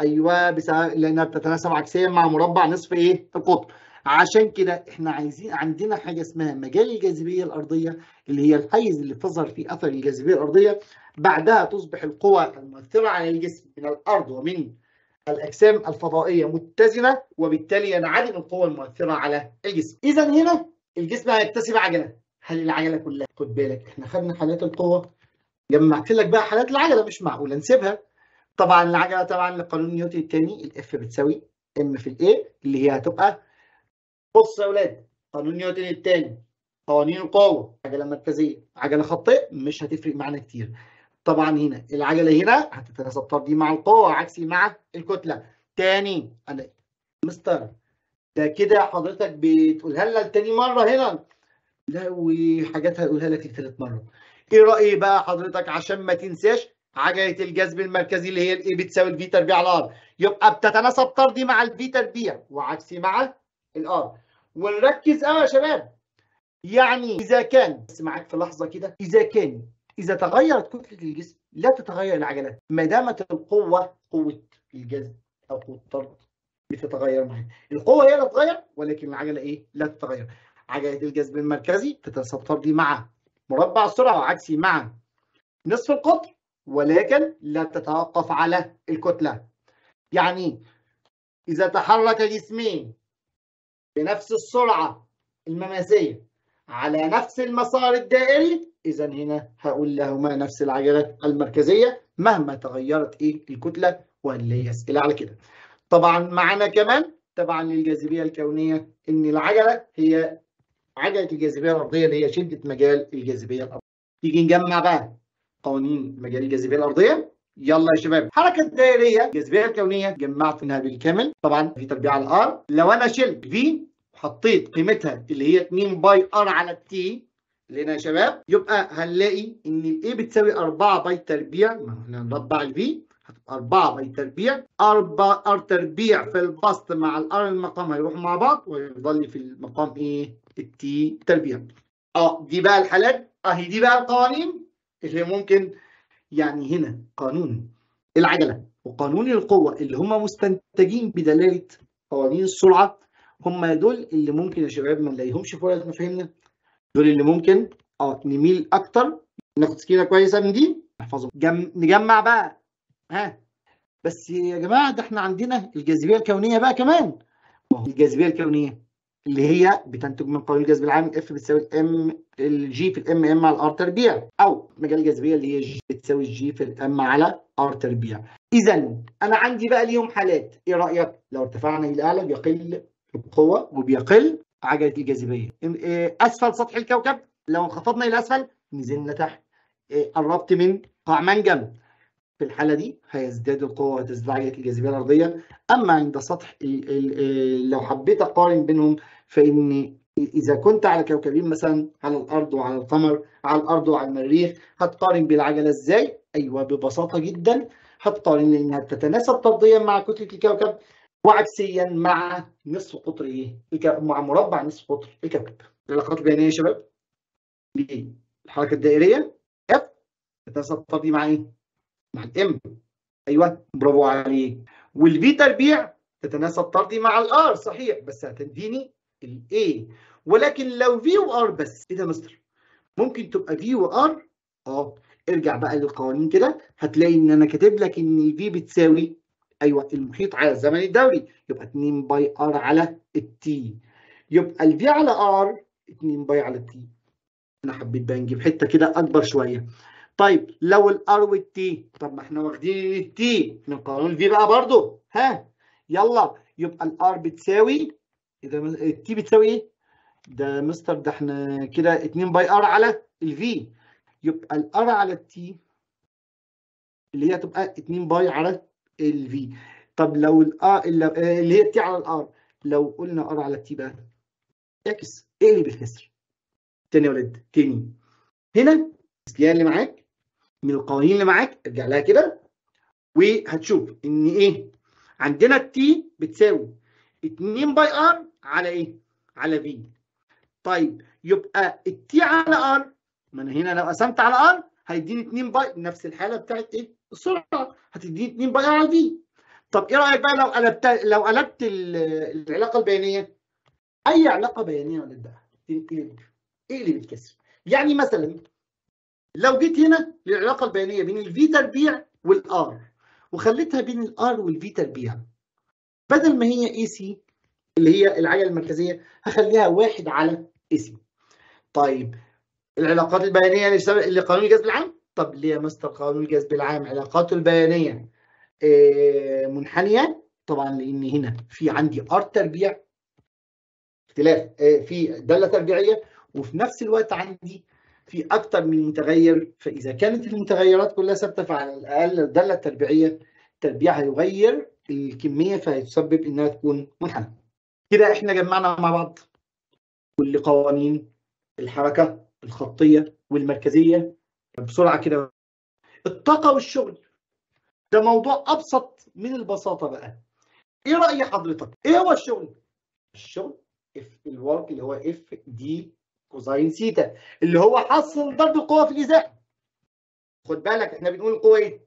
أيوه بسبب لأنها بتتناسب عكسيا مع مربع نصف إيه؟ القطر. عشان كده إحنا عايزين عندنا حاجة اسمها مجال الجاذبية الأرضية اللي هي الحيز اللي بتظهر فيه أثر الجاذبية الأرضية بعدها تصبح القوى المؤثرة على الجسم من الأرض ومن الأجسام الفضائية متزنة وبالتالي ينعدم القوى المؤثرة على الجسم. إذا هنا الجسم هيكتسب عجلة. هل العجلة كلها؟ خد بالك إحنا خدنا حالات القوة جمعت لك بقى حالات العجلة مش معقولة نسيبها. طبعا العجلة طبعا لقانون نيوتن الثاني ال F بتساوي M في ال A اللي هي هتبقى بص يا أولاد قانون نيوتن الثاني قوانين القوة عجلة مركزية عجلة خطية مش هتفرق معانا كتير. طبعا هنا العجلة هنا هتتناسب طردي مع القوة عكسي مع الكتلة. تاني أنا مستر ده كده حضرتك بتقولها لنا لتاني مرة هنا. لا وحاجات هقولها لك لثالث مرة. إيه رأيي بقى حضرتك عشان ما تنساش؟ عجله الجذب المركزي اللي هي ال A بتساوي ال V تربيع على ال R يبقى بتتناسب طردي مع ال V تربيع وعكسي مع الار ونركز قوي يا شباب. يعني إذا كان بس معاك في لحظة كده. إذا كان إذا تغيرت كتلة الجسم لا تتغير العجلات. ما دامت القوة قوة الجذب أو قوة الطرد بتتغير معاها. القوة هي اللي تتغير ولكن العجلة إيه؟ لا تتغير. عجلة الجذب المركزي تتناسب طردي مع مربع السرعة وعكسي مع نصف القطر. ولكن لا تتوقف على الكتلة. يعني إذا تحرك جسمين بنفس السرعة المماسية على نفس المسار الدائري إذا هنا هقول لهما نفس العجلة المركزية مهما تغيرت إيه الكتلة وهنلاقي اسئله على كده. طبعا معانا كمان طبعا للجاذبية الكونية إن العجلة هي عجلة الجاذبية الأرضية اللي هي شدة مجال الجاذبية الأرضية. تيجي نجمع بقى قوانين مجال الجاذبية الأرضية. يلا يا شباب الحركه الدائريه الجاذبيه الكونية جمعتها بالكامل. طبعا V تربيع على ال R. لو أنا شلت V وحطيت قيمتها اللي هي 2 pi R على ال T لقينا يا شباب يبقى هنلاقي إن ال A بتساوي 4 pi تربيع. ما إحنا هنربع ال V هتبقى 4 pi تربيع. 4 R تربيع في البسط مع ال R المقام هيروحوا مع بعض ويفضل في المقام إيه ال T تربيع. آه دي بقى الحالات. أهي دي بقى القوانين. اللي ممكن يعني هنا قانون العجله وقانون القوة اللي هم مستنتجين بدلالة قوانين السرعة هم دول اللي ممكن يا شباب ما نلاقيهمش في ورقة مفاهيمنا دول اللي ممكن آه نميل أكتر ناخد سكينة كويسة من دي نحفظهم. جم... نجمع بقى. ها؟ بس يا جماعة ده إحنا عندنا الجاذبية الكونية بقى كمان. الجاذبية الكونية اللي هي بتنتج من قانون الجذب العام اف بتساوي الام الجي في الام ام على الار تربيع أو مجال الجاذبيه اللي هي G بتساوي ال G في ال M على R تربيع. اذا أنا عندي بقى ليهم حالات. إيه رأيك؟ لو ارتفعنا إلى أعلى بيقل القوة وبيقل عجلة الجاذبيه أسفل سطح الكوكب. لو انخفضنا إلى أسفل نزلنا تحت. قربت من قاع منجم. في الحالة دي هيزداد القوة وهتزداد عجلة الجاذبيه الأرضية. أما عند سطح ال لو حبيت أقارن بينهم فان إذا كنت على كوكبين مثلا على الأرض وعلى القمر على الأرض وعلى المريخ هتقارن بالعجلة إزاي؟ أيوه ببساطة جدا. هتقارن لأنها تتناسب طرديا مع كتلة الكوكب وعكسيا مع نصف قطر إيه؟ مع مربع نصف قطر الكوكب. العلاقات البيانيه يا شباب؟ الحركه الدائرية؟ اف تتناسب طردي مع إيه؟ مع ال M أيوه برافو عليك. وال V تربيع؟ تتناسب طردي مع ال R صحيح بس هتديني ال A ولكن لو V و R بس إيه ده مستر؟ ممكن تبقى V و R آه. ارجع بقى للقوانين كده هتلاقي إن أنا كاتب لك إن ال V بتساوي أيوه المحيط على الزمن الدوري. يبقى 2 pi R على ال T يبقى ال V على R 2 pi على ال T أنا حبيت بقى نجيب حتة كده أكبر شوية. طيب لو ال R وال T طب ما إحنا واخدين ال T من قانون ال V بقى برضو ها؟ يلا. يبقى ال R بتساوي إذا ال T بتساوي إيه؟ ده مستر ده إحنا كده 2 pi R على ال V يبقى ال R على ال T اللي هي تبقى 2 pi على ال V طب لو ال R اللي هي ال T على ال R لو قلنا R على ال T بقى اعكس اقلب الكسر تاني يا ولاد تاني. هنا السكيان اللي معاك من القوانين اللي معاك ارجع لها كده وهتشوف إن إيه؟ عندنا ال T بتساوي 2 pi R على إيه؟ على V طيب يبقى ال T على R ما أنا هنا لو قسمت على R هيديني 2 pi نفس الحالة بتاعت إيه؟ السرعه هتديني 2 pi R على V طب إيه رأيك بقى لو قلبت لو قلبت العلاقة البيانية؟ أي علاقة بيانية ده تنقلب اقلب الكسر يعني مثلا لو جيت هنا للعلاقة البيانية بين ال V تربيع وال R وخليتها بين ال R وال V تربيع بدل ما هي اي سي اللي هي العجله المركزية هخليها واحد على اي سي طيب العلاقات البيانية اللي قانون الجذب العام؟ طب ليه يا مستر قانون الجذب العام علاقاته البيانية آه منحنية؟ طبعا لأن هنا في عندي R تربيع اختلاف آه في دالة تربيعية وفي نفس الوقت عندي في أكثر من متغير فإذا كانت المتغيرات كلها ثابتة فعلى الأقل الداله التربيعيه التربيع هيغير الكمية فهيسبب إنها تكون منحنى. كده إحنا جمعنا مع بعض كل قوانين الحركة الخطية والمركزية بسرعة كده. الطاقة والشغل. ده موضوع أبسط من البساطة بقى. إيه رأي حضرتك؟ إيه هو الشغل؟ الشغل F ال work اللي هو F D cosine theta اللي هو حاصل ضرب القوة في الازاحه خد بالك إحنا بنقول القوة إيه؟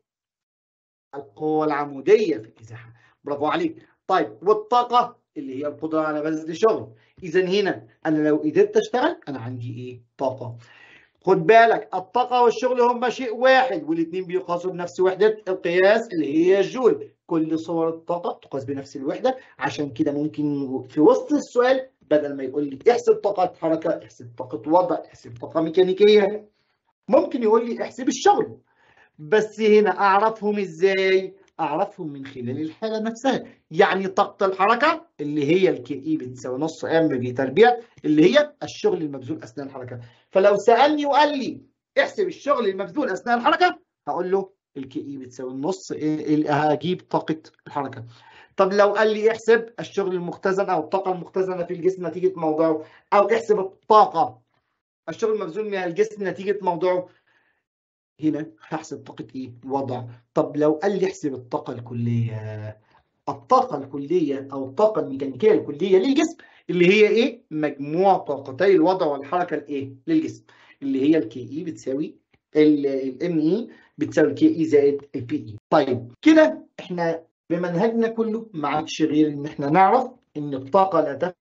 القوة العمودية في الإزاحة. برافو عليك. طيب والطاقة اللي هي القدرة على بذل الشغل. اذا هنا أنا لو قدرت أشتغل أنا عندي إيه؟ طاقة. خد بالك الطاقة والشغل هما شيء واحد والاثنين بيقاسوا بنفس وحدة القياس اللي هي الجول. كل صور الطاقة تقاس بنفس الوحدة. عشان كده ممكن في وسط السؤال بدل ما يقول لي احسب طاقة حركة احسب طاقة وضع احسب طاقة ميكانيكية ممكن يقول لي احسب الشغل. بس هنا أعرفهم إزاي؟ أعرفهم من خلال الحالة نفسها. يعني طاقة الحركة اللي هي ال KE بتساوي نص M V تربيع اللي هي الشغل المبذول أثناء الحركة. فلو سألني وقال لي احسب الشغل المبذول أثناء الحركة هقول له ال KE بتساوي النص هجيب طاقة الحركة. طب لو قال لي احسب الشغل المختزن أو الطاقة المختزنة في الجسم نتيجة موضوعه أو احسب الطاقة الشغل المبذول من الجسم نتيجة موضوعه هنا هحسب طاقة إيه؟ وضع طب لو قال لي أحسب الطاقة الكلية الطاقة الكلية أو الطاقة الميكانيكية الكلية للجسم اللي هي إيه؟ مجموع طاقتي الوضع والحركة الإيه؟ للجسم. اللي هي الكي اي بتساوي ال ME بتساوي ال KE زائد ال PE طيب كده إحنا بمنهجنا كله ما عادش غير إن إحنا نعرف إن الطاقة لا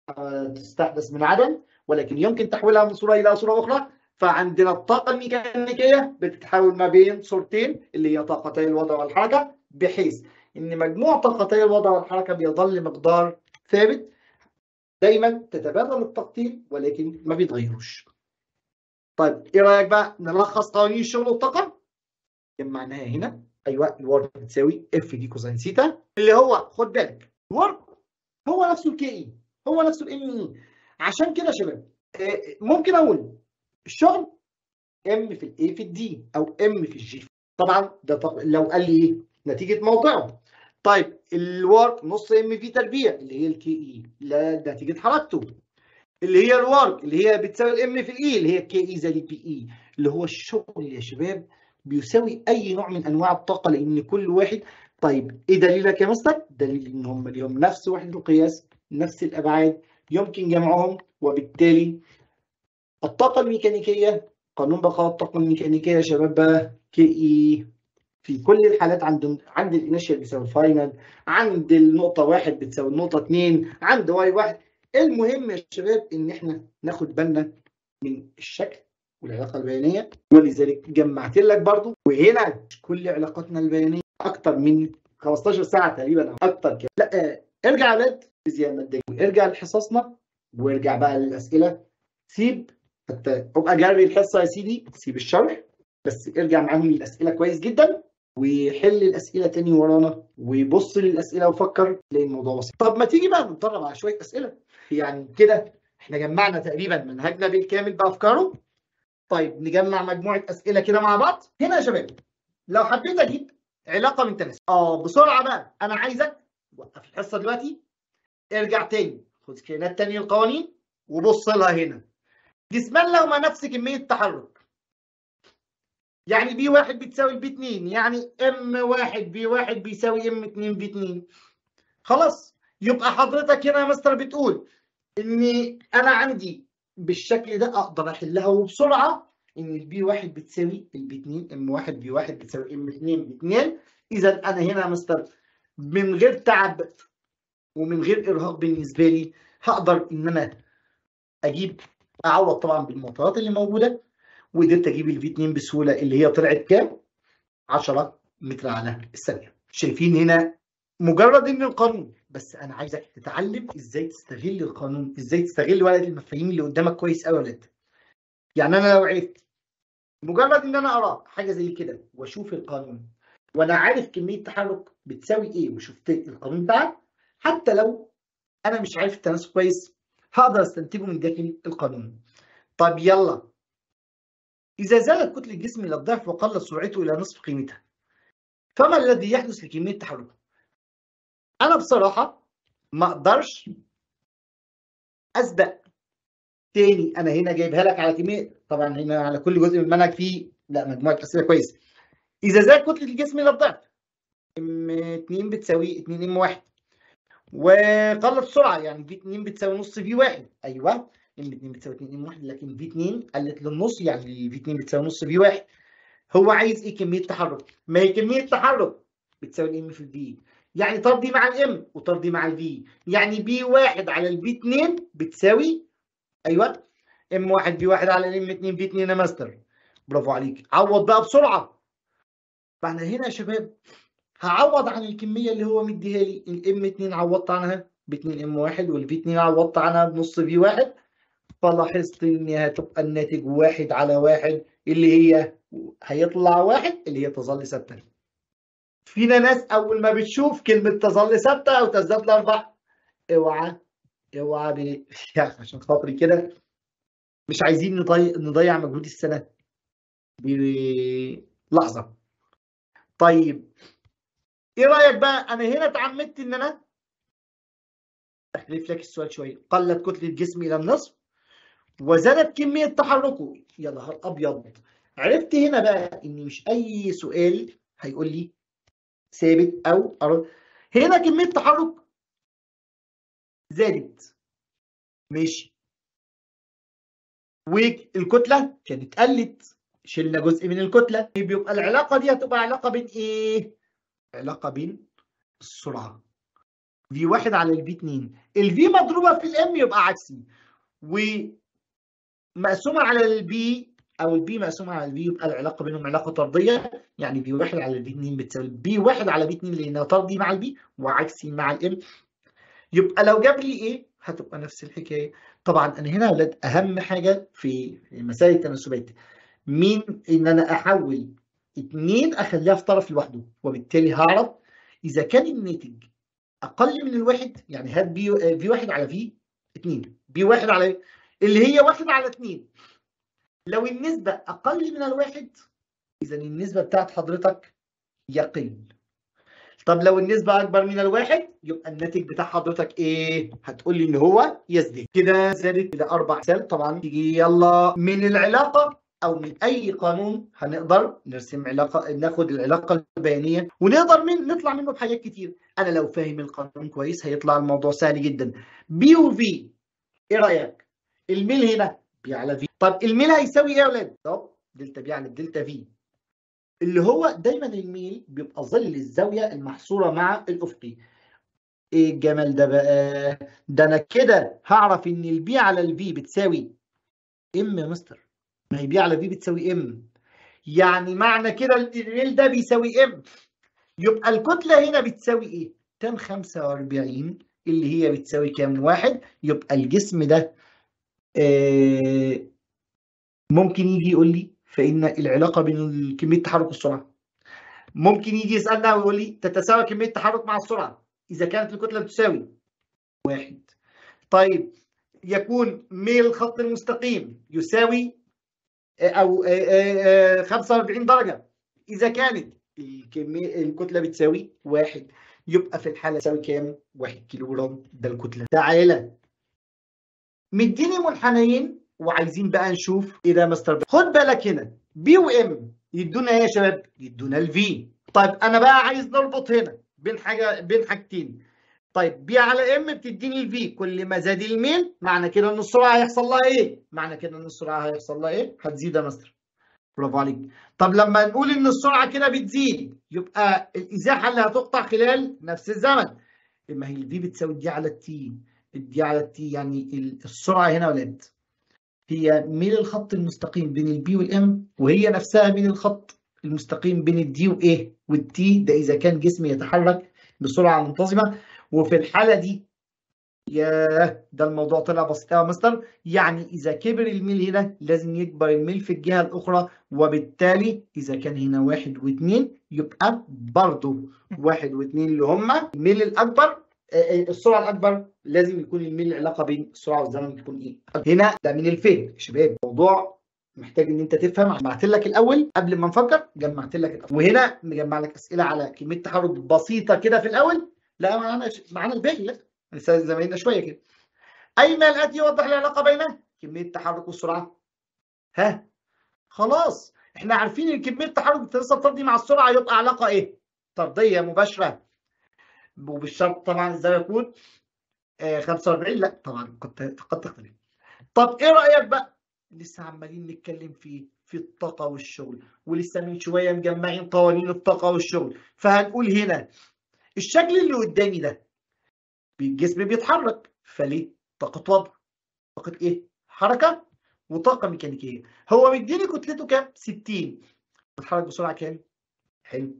تستحدث من عدم ولكن يمكن تحويلها من صورة إلى صورة أخرى. فعندنا الطاقة الميكانيكية بتتحول ما بين صورتين اللي هي طاقتي الوضع والحركة بحيث إن مجموع طاقتي الوضع والحركة بيظل مقدار ثابت دايما تتبادل التقطير ولكن ما بيتغيروش. طيب إيه رأيك بقى نلخص قوانين الشغل والطاقة؟ جمعناها هنا أيوه ال work بتساوي F D cosine theta اللي هو خد بالك ال work هو نفسه ال KE هو نفسه ال ME عشان كده يا شباب ممكن أقول الشغل M في ال A في ال D أو M في ال G طبعا ده طب لو قال لي إيه؟ نتيجة موقعه. طيب ال work نص M V تربيع اللي هي ال KE لا نتيجة حركته. اللي هي ال work اللي هي بتساوي ال M في ال E اللي هي KE زائد ال PE اللي هو الشغل يا شباب بيساوي أي نوع من أنواع الطاقة لأن كل واحد طيب إيه دليلك يا مستر؟ دليل إن هم ليهم نفس وحدة القياس نفس الأبعاد يمكن جمعهم وبالتالي الطاقة الميكانيكية قانون بقاء الطاقة الميكانيكية يا شباب بقى KE في كل الحالات عند عند ال initial بيساوي ال final عند النقطة واحد بتساوي النقطة اثنين عند واي واحد. المهم يا شباب إن إحنا ناخد بالنا من الشكل والعلاقة البيانية ولذلك جمعت لك برضو وهنا كل علاقاتنا البيانية أكتر من 15 ساعة تقريبا أو أكتر كده. لا ارجع يا ولاد فيزياء مادية ارجع لحصصنا وارجع بقى للأسئلة. سيب حتى ابقى جري الحصة يا سيدي سيب الشرح بس ارجع معاهم للاسئله كويس جدا وحل الأسئلة تاني ورانا وبص للأسئلة وفكر تلاقي الموضوع بسيط. طب ما تيجي بقى نتدرب على شوية أسئلة؟ يعني كده إحنا جمعنا تقريبا منهجنا بالكامل بأفكاره. طيب نجمع مجموعة أسئلة كده مع بعض. هنا يا شباب لو حبيت أجيب علاقة من تناسب. آه بسرعة بقى أنا عايزك وقف الحصة دلوقتي ارجع تاني خد سكرينات تاني القوانين وبص لها هنا. جسمان لهما نفس كمية تحرك. يعني P واحد بتساوي ال P 2 يعني M واحد V واحد بيساوي M 2 V 2 خلاص يبقى حضرتك هنا يا مستر بتقول ان أنا عندي بالشكل ده أقدر أحلها وبسرعه إن ال P واحد بتساوي ال P 2 M واحد V واحد بتساوي M 2 V 2 اذا أنا هنا يا مستر من غير تعب ومن غير إرهاق بالنسبة لي هقدر إن أنا أجيب اعوض طبعا بالمعطيات اللي موجودة وقدرت أجيب الفي 2 بسهولة اللي هي طلعت كام؟ 10 متر على الثانية. شايفين هنا مجرد إن القانون بس أنا عايزك تتعلم إزاي تستغل القانون، إزاي تستغل ورقه المفاهيم اللي قدامك كويس قوي يا ولاد. يعني أنا لو عرفت مجرد إن أنا أقرأ حاجة زي كده وأشوف القانون وأنا عارف كمية تحرك بتساوي إيه وشفت القانون بتاعك حتى لو أنا مش عارف التناسب كويس هقدر أستنتجه من داخل القانون. طب يلا إذا زالت كتلة الجسم إلى الضعف وقلت سرعته إلى نصف قيمتها فما الذي يحدث لكمية تحركه؟ أنا بصراحة ما أقدرش أسبق تاني أنا هنا جايبها لك على كمية طبعا هنا على كل جزء من المنهج فيه لا مجموعة أسئلة كويسة إذا زاد كتلة الجسم إلى الضعف M 2 بتساوي 2 M 1 وقلت السرعة يعني V 2 بتساوي نص V 1 أيوه M 2 بتساوي 2 M 1 لكن V 2 قلت للنص يعني V 2 بتساوي نص V 1 هو عايز إيه؟ كمية تحرك. ما هي كمية تحرك بتساوي ال M في ال V يعني طردي مع ال M وطردي مع ال V يعني P 1 على ال P 2 بتساوي أيوه M 1 V 1 على ال M 2 V 2 يا ماستر. برافو عليك. عوض بقى بسرعة. فاحنا هنا يا شباب هعوض عن الكمية اللي هو مديها لي. ال M 2 عوضت عنها ب 2 M 1 وال V 2 عوضت عنها بنص V 1 فلاحظت ان هتبقى الناتج واحد على واحد اللي هي هيطلع واحد اللي هي تظل ثابتة. فينا ناس أول ما بتشوف كلمة تظل ثابتة أو تزداد لاربع اوعى اوعى ب... يعني عشان خاطري كده. مش عايزين نضيع نضيع مجهود السنة. بلحظه طيب. إيه رأيك بقى؟ أنا هنا اتعمدت إن أنا أحذف لك السؤال شوية. قلت كتلة جسمي إلى النصف وزادت كمية تحركه. يا نهار أبيض. عرفت هنا بقى إن مش أي سؤال هيقول لي ثابت أو أرد. هنا كمية تحرك زادت. ماشي. والكتله كانت قلت. شلنا جزء من الكتلة. بيبقى العلاقة دي هتبقى علاقة بين إيه؟ علاقة بين السرعة. V واحد على ال V 2 ال V مضروبة في ال M يبقى عكسي. ومقسومه على ال P أو ال P مقسومة على ال V يبقى العلاقة بينهم علاقة طردية. يعني V واحد على ال V 2 بتساوي P واحد على P 2 لأنها طردي مع ال P وعكسي مع ال M يبقى لو جاب لي إيه؟ هتبقى نفس الحكاية. طبعا أنا هنا أولاد أهم حاجة في مسائل التناسبات. مين إن أنا أحول اتنين أخليها في طرف لوحده وبالتالي هعرف إذا كان الناتج أقل من الواحد يعني هات بي في واحد على في اتنين بي واحد على اللي هي واحد على اتنين. لو النسبة أقل من الواحد إذا النسبة بتاعت حضرتك يقل. طب لو النسبة أكبر من الواحد يبقى الناتج بتاع حضرتك إيه؟ هتقول لي إن هو يزداد كده زادت إلى أربع أمثال طبعا تيجي يلا من العلاقة أو من أي قانون هنقدر نرسم علاقة ناخد العلاقة البيانية ونقدر من نطلع منه بحاجات كتير أنا لو فاهم القانون كويس هيطلع الموضوع سهل جدا بي وفي إيه رأيك؟ الميل هنا P على V طب الميل هيساوي إيه يا أولاد؟ طب دلتا P على دلتا V اللي هو دايما الميل بيبقى ظل الزاوية المحصورة مع الافقي إيه الجمال ده بقى؟ ده أنا كده هعرف إن ال P على ال V بتساوي M مستر ما هي P على V بتساوي M يعني معنى كده الميل ده بيساوي M يبقى الكتلة هنا بتساوي إيه؟ tan 45 اللي هي بتساوي كام؟ واحد. يبقى الجسم ده آه ممكن يجي يقول لي فإن العلاقة بين كمية التحرك والسرعة. ممكن يجي يسألنا ويقول لي تتساوي كمية التحرك مع السرعة. إذا كانت الكتلة بتساوي واحد. طيب يكون ميل الخط المستقيم يساوي أو 45 درجة. إذا كانت الكمية الكتلة بتساوي واحد يبقى في الحالة تساوي كام؟ واحد كيلو جرام ده الكتلة. تعالى. مديني منحنيين وعايزين بقى نشوف إيه ده مستر خد بالك هنا. P و M يدونا إيه يا شباب؟ يدونا ال V طيب أنا بقى عايز نربط هنا بين حاجة بين حاجتين. طيب P على M بتديني ال V كل ما زاد الميل معنى كده ان السرعه هيحصل لها إيه؟ معنى كده ان السرعه هيحصل لها إيه؟ هتزيد يا مستر. برافو عليك. طب لما نقول إن السرعة كده بتزيد يبقى الإزاحة اللي هتقطع خلال نفس الزمن. ما هي الفي بتساوي دي على التي. الدي على التي يعني السرعة هنا يا ولاد هي ميل الخط المستقيم بين ال P وال M وهي نفسها ميل الخط المستقيم بين ال D وايه وال T ده إذا كان جسم يتحرك بسرعة منتظمة. وفي الحالة دي ياه ده الموضوع طلع بسيط قوي يا مستر. يعني إذا كبر الميل هنا لازم يكبر الميل في الجهة الأخرى وبالتالي إذا كان هنا واحد واثنين يبقى برضه واحد واثنين اللي هما الميل الأكبر. السرعة الأكبر لازم يكون الميل العلاقة بين السرعه والزمن تكون إيه. هنا ده من الفهم. يا شباب الموضوع محتاج إن أنت تفهم. جمعت لك الأول قبل ما نفكر جمعت لك الأول. وهنا مجمع لك أسئلة على كمية تحرك بسيطة كده في الأول. لا معانا معانا الباقي لا. لسه زمايلنا شوية كده. اي ما الاتي يوضح العلاقة بين كمية التحرك والسرعة. ها؟ خلاص. إحنا عارفين إن كمية التحرك التناسب الطردي مع السرعة يبقى علاقة إيه؟ طردية مباشرة. وبالشرط طبعا إزاي يكون آه 45 لا طبعا قد قد تختلف طب إيه رأيك بقى؟ لسه عمالين نتكلم في في الطاقة والشغل ولسه من شوية مجمعين قوانين الطاقة والشغل. فهنقول هنا الشكل اللي قدامي ده. الجسم بيتحرك. فليه؟ طاقة وضع. طاقة إيه؟ حركة وطاقة ميكانيكية. هو مديني كتلته كام؟ 60 بيتحرك بسرعة كام؟ حلو.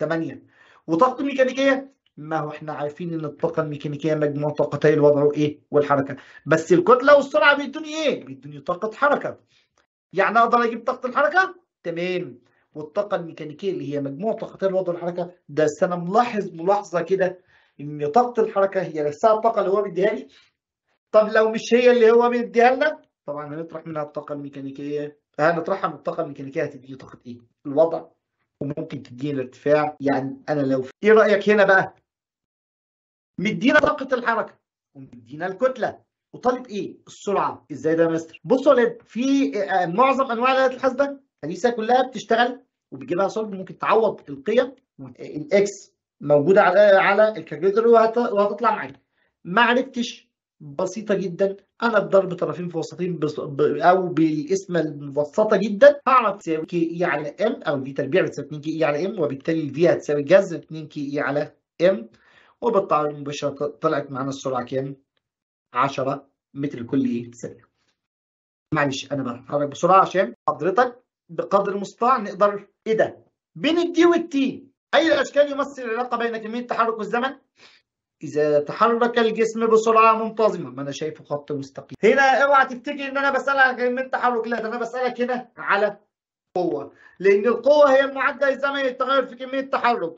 8 وطاقته الميكانيكيه ما هو إحنا عارفين إن الطاقة الميكانيكية مجموع طاقتي الوضع وإيه؟ والحركة. بس الكتلة والسرعة بيدوني إيه؟ بيدوني طاقة حركة. يعني أقدر أجيب طاقة الحركة؟ تمام. والطاقة الميكانيكية اللي هي مجموع طاقتي الوضع والحركه ده أنا ملاحظ ملاحظة كده إن طاقة الحركة هي نفسها الطاقة اللي هو بيديها لي. طب لو مش هي اللي هو بيديها لنا؟ طبعا هنطرح منها الطاقة الميكانيكية. هنطرحها من الطاقة الميكانيكية هتدي طاقة إيه؟ الوضع. وممكن تديني الارتفاع. يعني أنا لو إيه رأيك هنا بقى؟ مدينا طاقة الحركة ومدينا الكتلة. وطالب إيه؟ السرعة. إزاي ده يا مستر؟ بصوا يا في معظم أنواع الآلات الحاسبة الحديثة كلها بتشتغل وبتجيبها صلب ممكن تعوض القيم الاكس موجودة على على الكالكوليتر وهتطلع معاك. ما عرفتش. بسيطة جدا. أنا بضرب طرفين في وسطين بص... ب... أو بالاسم المبسطة جدا. هعرف تساوي كي اي على ام أو في تربيع بتساوي 2 كي اي على ام وبالتالي الفي هتساوي جذر 2 كي اي على ام وبالطريقه المباشرة طلعت معانا السرعة كام؟ 10 متر لكل إيه ثانية. معلش أنا بتحرك بسرعة عشان حضرتك بقدر المستطاع نقدر إيه ده؟ بين الدي والتي أي الأشكال يمثل العلاقة بين كمية التحرك والزمن؟ إذا تحرك الجسم بسرعة منتظمة. ما أنا شايفه خط مستقيم. هنا اوعى تفتكر إن أنا بسألك عن كمية التحرك لا ده أنا بسألك هنا على قوة. لأن القوة هي المعدل الزمني للتغير في كمية التحرك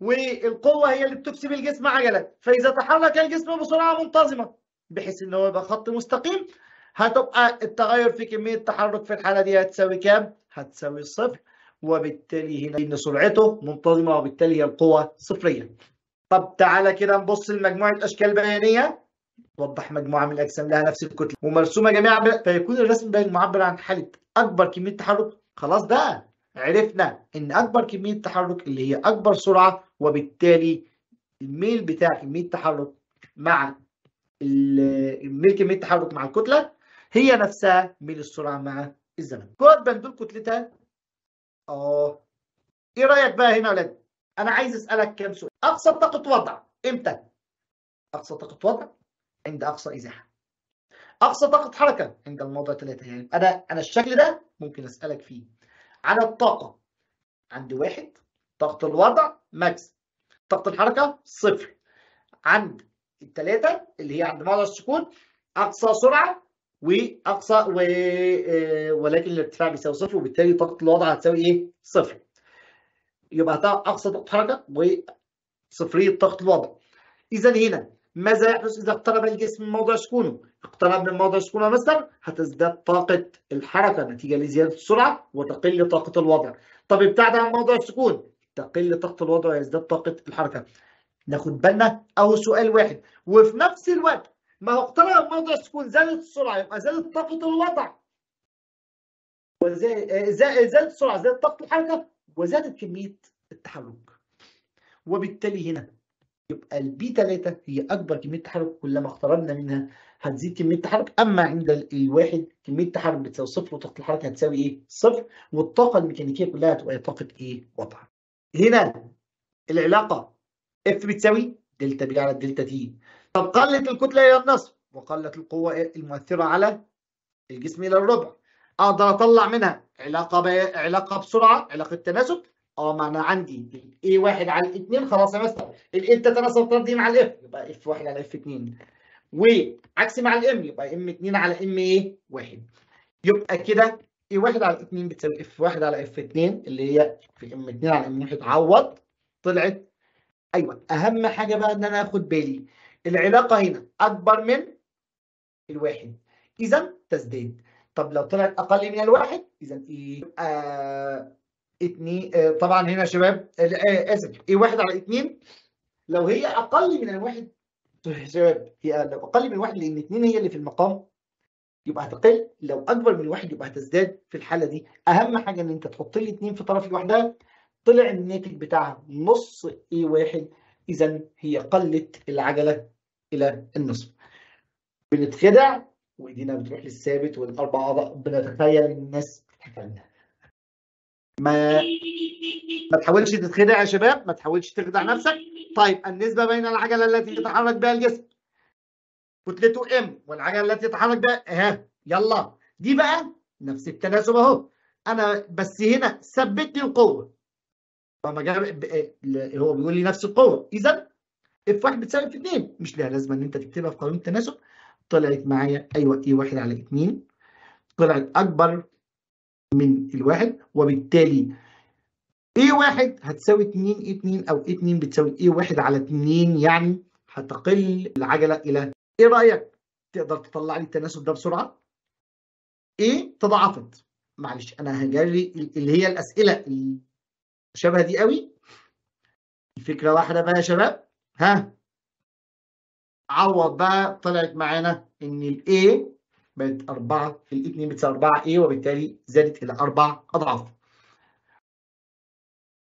والقوة هي اللي بتكسب الجسم عجلة. فإذا تحرك الجسم بسرعة منتظمة بحيث إن هو يبقى خط مستقيم هتبقى التغير في كمية التحرك في الحالة دي هتساوي كام؟ هتساوي صفر. وبالتالي هنا إن سرعته منتظمة وبالتالي هي القوة صفرية. طب تعالى كده نبص لمجموعة أشكال بيانية توضح مجموعة من الأجسام لها نفس الكتلة ومرسومة جميعا. فيكون الرسم ده معبر عن حالة أكبر كمية تحرك خلاص بقى عرفنا إن أكبر كمية تحرك اللي هي أكبر سرعة وبالتالي الميل بتاع كمية التحرك مع الميل كمية التحرك مع الكتلة هي نفسها ميل السرعة مع الزمن. كرة بندول كتلتها آه. إيه رأيك بقى هنا يا ولاد؟ أنا عايز أسألك كام سؤال. أقصى طاقة وضع إمتى؟ أقصى طاقة وضع عند أقصى إزاحة. أقصى طاقة حركة عند الموضع 3 يعني أنا أنا الشكل ده ممكن أسألك فيه. على الطاقة عند واحد طاقة الوضع ماكس. طاقة الحركة صفر. عند الثلاثه اللي هي عند موضع السكون أقصى سرعة وأقصى و... ولكن الارتفاع بيساوي صفر وبالتالي طاقة الوضع هتساوي إيه؟ صفر. يبقى أقصى طاقة حركة وصفرية طاقة الوضع. اذا هنا ماذا يحدث إذا اقترب الجسم من موضع سكونه؟ اقترب من موضع سكونه مثلا هتزداد طاقة الحركة نتيجة لزيادة السرعة وتقل طاقة الوضع. طب ابتعد عن موضع السكون تقل طاقة الوضع ويزداد طاقة الحركة. ناخد بالنا أهو سؤال واحد وفي نفس الوقت ما هو اقترب موضع السكون زادت السرعة يبقى زادت طاقة الوضع. زادت السرعة زادت طاقة الحركة وزادت كمية التحرك. وبالتالي هنا يبقى ال P 3 هي أكبر كمية تحرك كلما اقتربنا منها هتزيد كمية التحرك أما عند الواحد كمية التحرك بتساوي صفر وطاقة الحركة هتساوي إيه؟ صفر والطاقة الميكانيكية كلها هتبقى طاقة إيه؟ وضع. هنا العلاقة F بتساوي دلتا P على دلتا T. طب قلت الكتلة إلى النصف. وقلت القوة المؤثرة على الجسم إلى الربع. أقدر أطلع منها علاقة ب... علاقة بسرعة علاقة تناسب. آه ما أنا عندي الاي 1 على الاثنين خلاص يا مستر ال A تتناسب طردي مع ال F يبقى F 1 على F 2 وعكس مع ال M يبقى M 2 على M إيه 1 يبقى كده A 1 على 2 بتساوي F 1 على F 2 اللي هي في M 2 على M 1 عوض طلعت. أيوه أهم حاجة بقى إن أنا آخد بالي. العلاقة هنا أكبر من الواحد. اذا تزداد طب لو طلعت أقل من الواحد اذا إيه آه اتنين طبعا هنا يا شباب آسف إيه واحد على اتنين لو هي أقل من الواحد شباب هي لو أقل من الواحد لأن اتنين هي اللي في المقام يبقى هتقل. لو أكبر من الواحد يبقى هتزداد في الحالة دي. أهم حاجة إن أنت تحط لي اتنين في طرف لوحدها. طلع الناتج بتاعها نص إيه واحد. اذا هي قلت العجلة إلى النصف. بنتخدع وايدينا بتروح للثابت والاربع اعضاء بنتخيل الناس علينا ما ما تحاولش تتخدع يا شباب ما تحاولش تخدع نفسك. طيب النسبة بين العجلة التي يتحرك بها الجسم. كتلته إم والعجلة التي يتحرك بها ها يلا. دي بقى نفس التناسب أهو. أنا بس هنا ثبت لي القوة. فما جاب هو بيقول لي نفس القوة. اذا F واحد بتساوي F 2 مش لها لازمة إن أنت تكتبها في قانون التناسب. طلعت معايا أيوه A واحد على 2 طلعت أكبر من الواحد وبالتالي A واحد هتساوي 2 A 2 أو A 2 بتساوي A واحد على 2 يعني هتقل العجلة إلى إيه رأيك؟ تقدر تطلع لي التناسب ده بسرعة؟ إيه تضاعفت؟ معلش أنا هجري اللي هي الأسئلة الشبه دي قوي؟ الفكرة واحدة بقى يا شباب. ها؟ عوض بقى. طلعت معانا إن ال A بقت 4 ال A 2 بتساوي 4 A وبالتالي زادت إلى 4 أضعاف.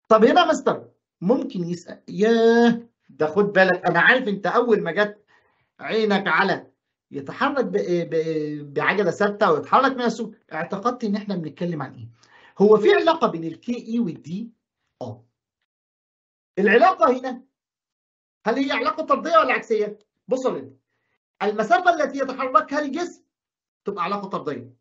طب هنا مستر ممكن يسأل ياه ده خد بالك أنا عارف أنت أول ما جت عينك على يتحرك بعجلة ثابتة ويتحرك من السوق اعتقدت إن إحنا بنتكلم عن إيه؟ هو في علاقة بين الكي اي والدي العلاقة هنا هل هي علاقة طردية ولا عكسية؟ بصوا لنا المسافة التي يتحركها الجسم تبقى علاقة طردية.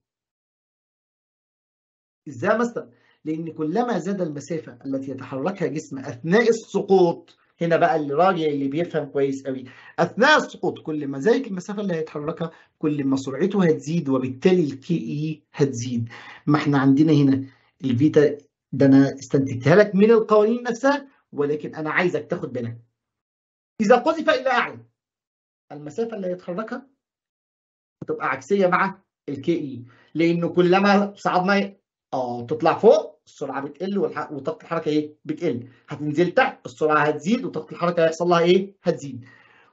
إزاي مثلا؟ لأن كلما زاد المسافة التي يتحركها جسم أثناء السقوط هنا بقى الراجل اللي بيفهم كويس قوي أثناء السقوط كل ما زادت المسافة اللي هيتحركها كل ما سرعته هتزيد وبالتالي ال KE هتزيد. ما إحنا عندنا هنا الفيتا ده أنا استنتجتها لك من القوانين نفسها ولكن أنا عايزك تاخد بالك. إذا قذف إلى اعلى المسافة اللي هيتحركها هتبقى عكسية مع ال KE لأنه كلما صعدنا آه تطلع فوق السرعة بتقل وطاقة الحركة إيه؟ بتقل. هتنزل تحت السرعة هتزيد وطاقة الحركة هيحصل لها إيه؟ هتزيد.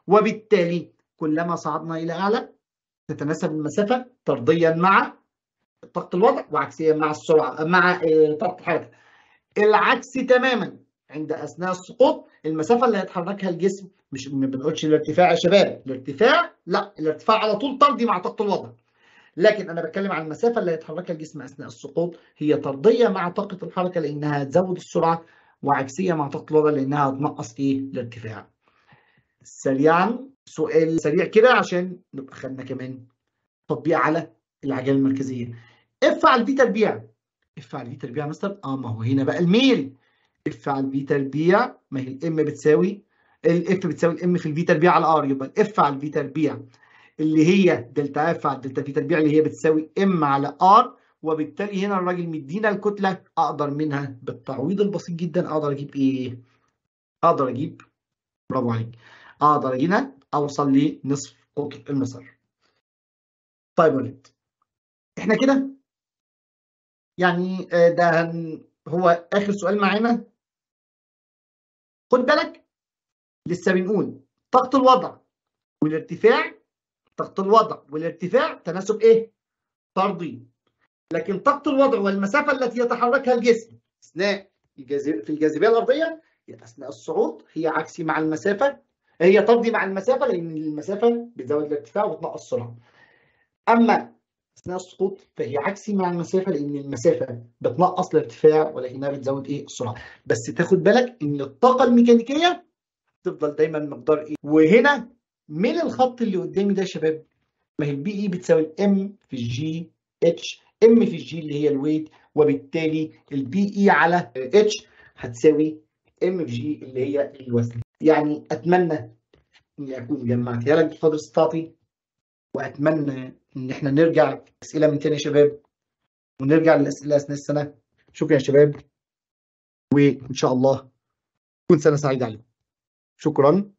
وبالتالي كلما صعدنا إلى أعلى تتناسب المسافة طرديا مع طاقه الوضع وعكسيا مع السرعة مع طاقه الحركه العكس تماما. عند أثناء السقوط المسافة اللي هيتحركها الجسم مش ما بنقولش الارتفاع يا شباب. الارتفاع لا الارتفاع على طول طردي مع طاقة الوضع. لكن أنا بتكلم عن المسافة اللي هيتحركها الجسم أثناء السقوط هي طردية مع طاقة الحركة لأنها هتزود السرعة وعكسية مع طاقة الوضع لأنها هتنقص إيه؟ الارتفاع. سريعا سؤال سريع كده عشان نبقى خدنا كمان تطبيق على العجلة المركزية. F على ال V تربيع. F على ال V تربيع مستر آه ما هو هنا بقى الميل. F على ال V تربيع. ما هي ال M بتساوي؟ ال F بتساوي ال M في ال V تربيع على R. يبقى ال F على ال V تربيع. اللي هي دلتا F على دلتا V تربيع اللي هي بتساوي M على R. وبالتالي هنا الراجل مدينا الكتلة. أقدر منها بالتعويض البسيط جدا. أقدر أجيب إيه؟ أقدر أجيب برافو عليك. أقدر هنا أوصل لنصف قطر المسار. طيب يا ولد إحنا كده يعني ده هو آخر سؤال معانا خد بالك لسه بنقول طاقة الوضع والارتفاع طاقة الوضع والارتفاع تناسب إيه؟ طردي. لكن طاقة الوضع والمسافة التي يتحركها الجسم أثناء في الجاذبية الأرضية أثناء الصعود هي عكسي مع المسافة هي طردي مع المسافة لأن المسافة بتزود الارتفاع وتنقص السرعة. أما أثناء السقوط فهي عكسي مع المسافة لأن المسافة بتنقص الارتفاع ولكنها بتزود إيه؟ السرعة. بس تاخد بالك إن الطاقة الميكانيكية تفضل دايما مقدار إيه؟ وهنا من الخط اللي قدامي ده يا شباب ما هي ال PE بتساوي M في ال G H M في ال G اللي هي ال weight وبالتالي ال PE على H هتساوي M في G اللي هي الوزن يعني أتمنى إني أكون جمعتها لك بقدر استطاعتي وأتمنى إن إحنا نرجع اسئله من تاني يا شباب. ونرجع للأسئلة أثناء السنة. شكرا يا شباب. وإن شاء الله تكون سنة سعيدة عليكم. شكرا.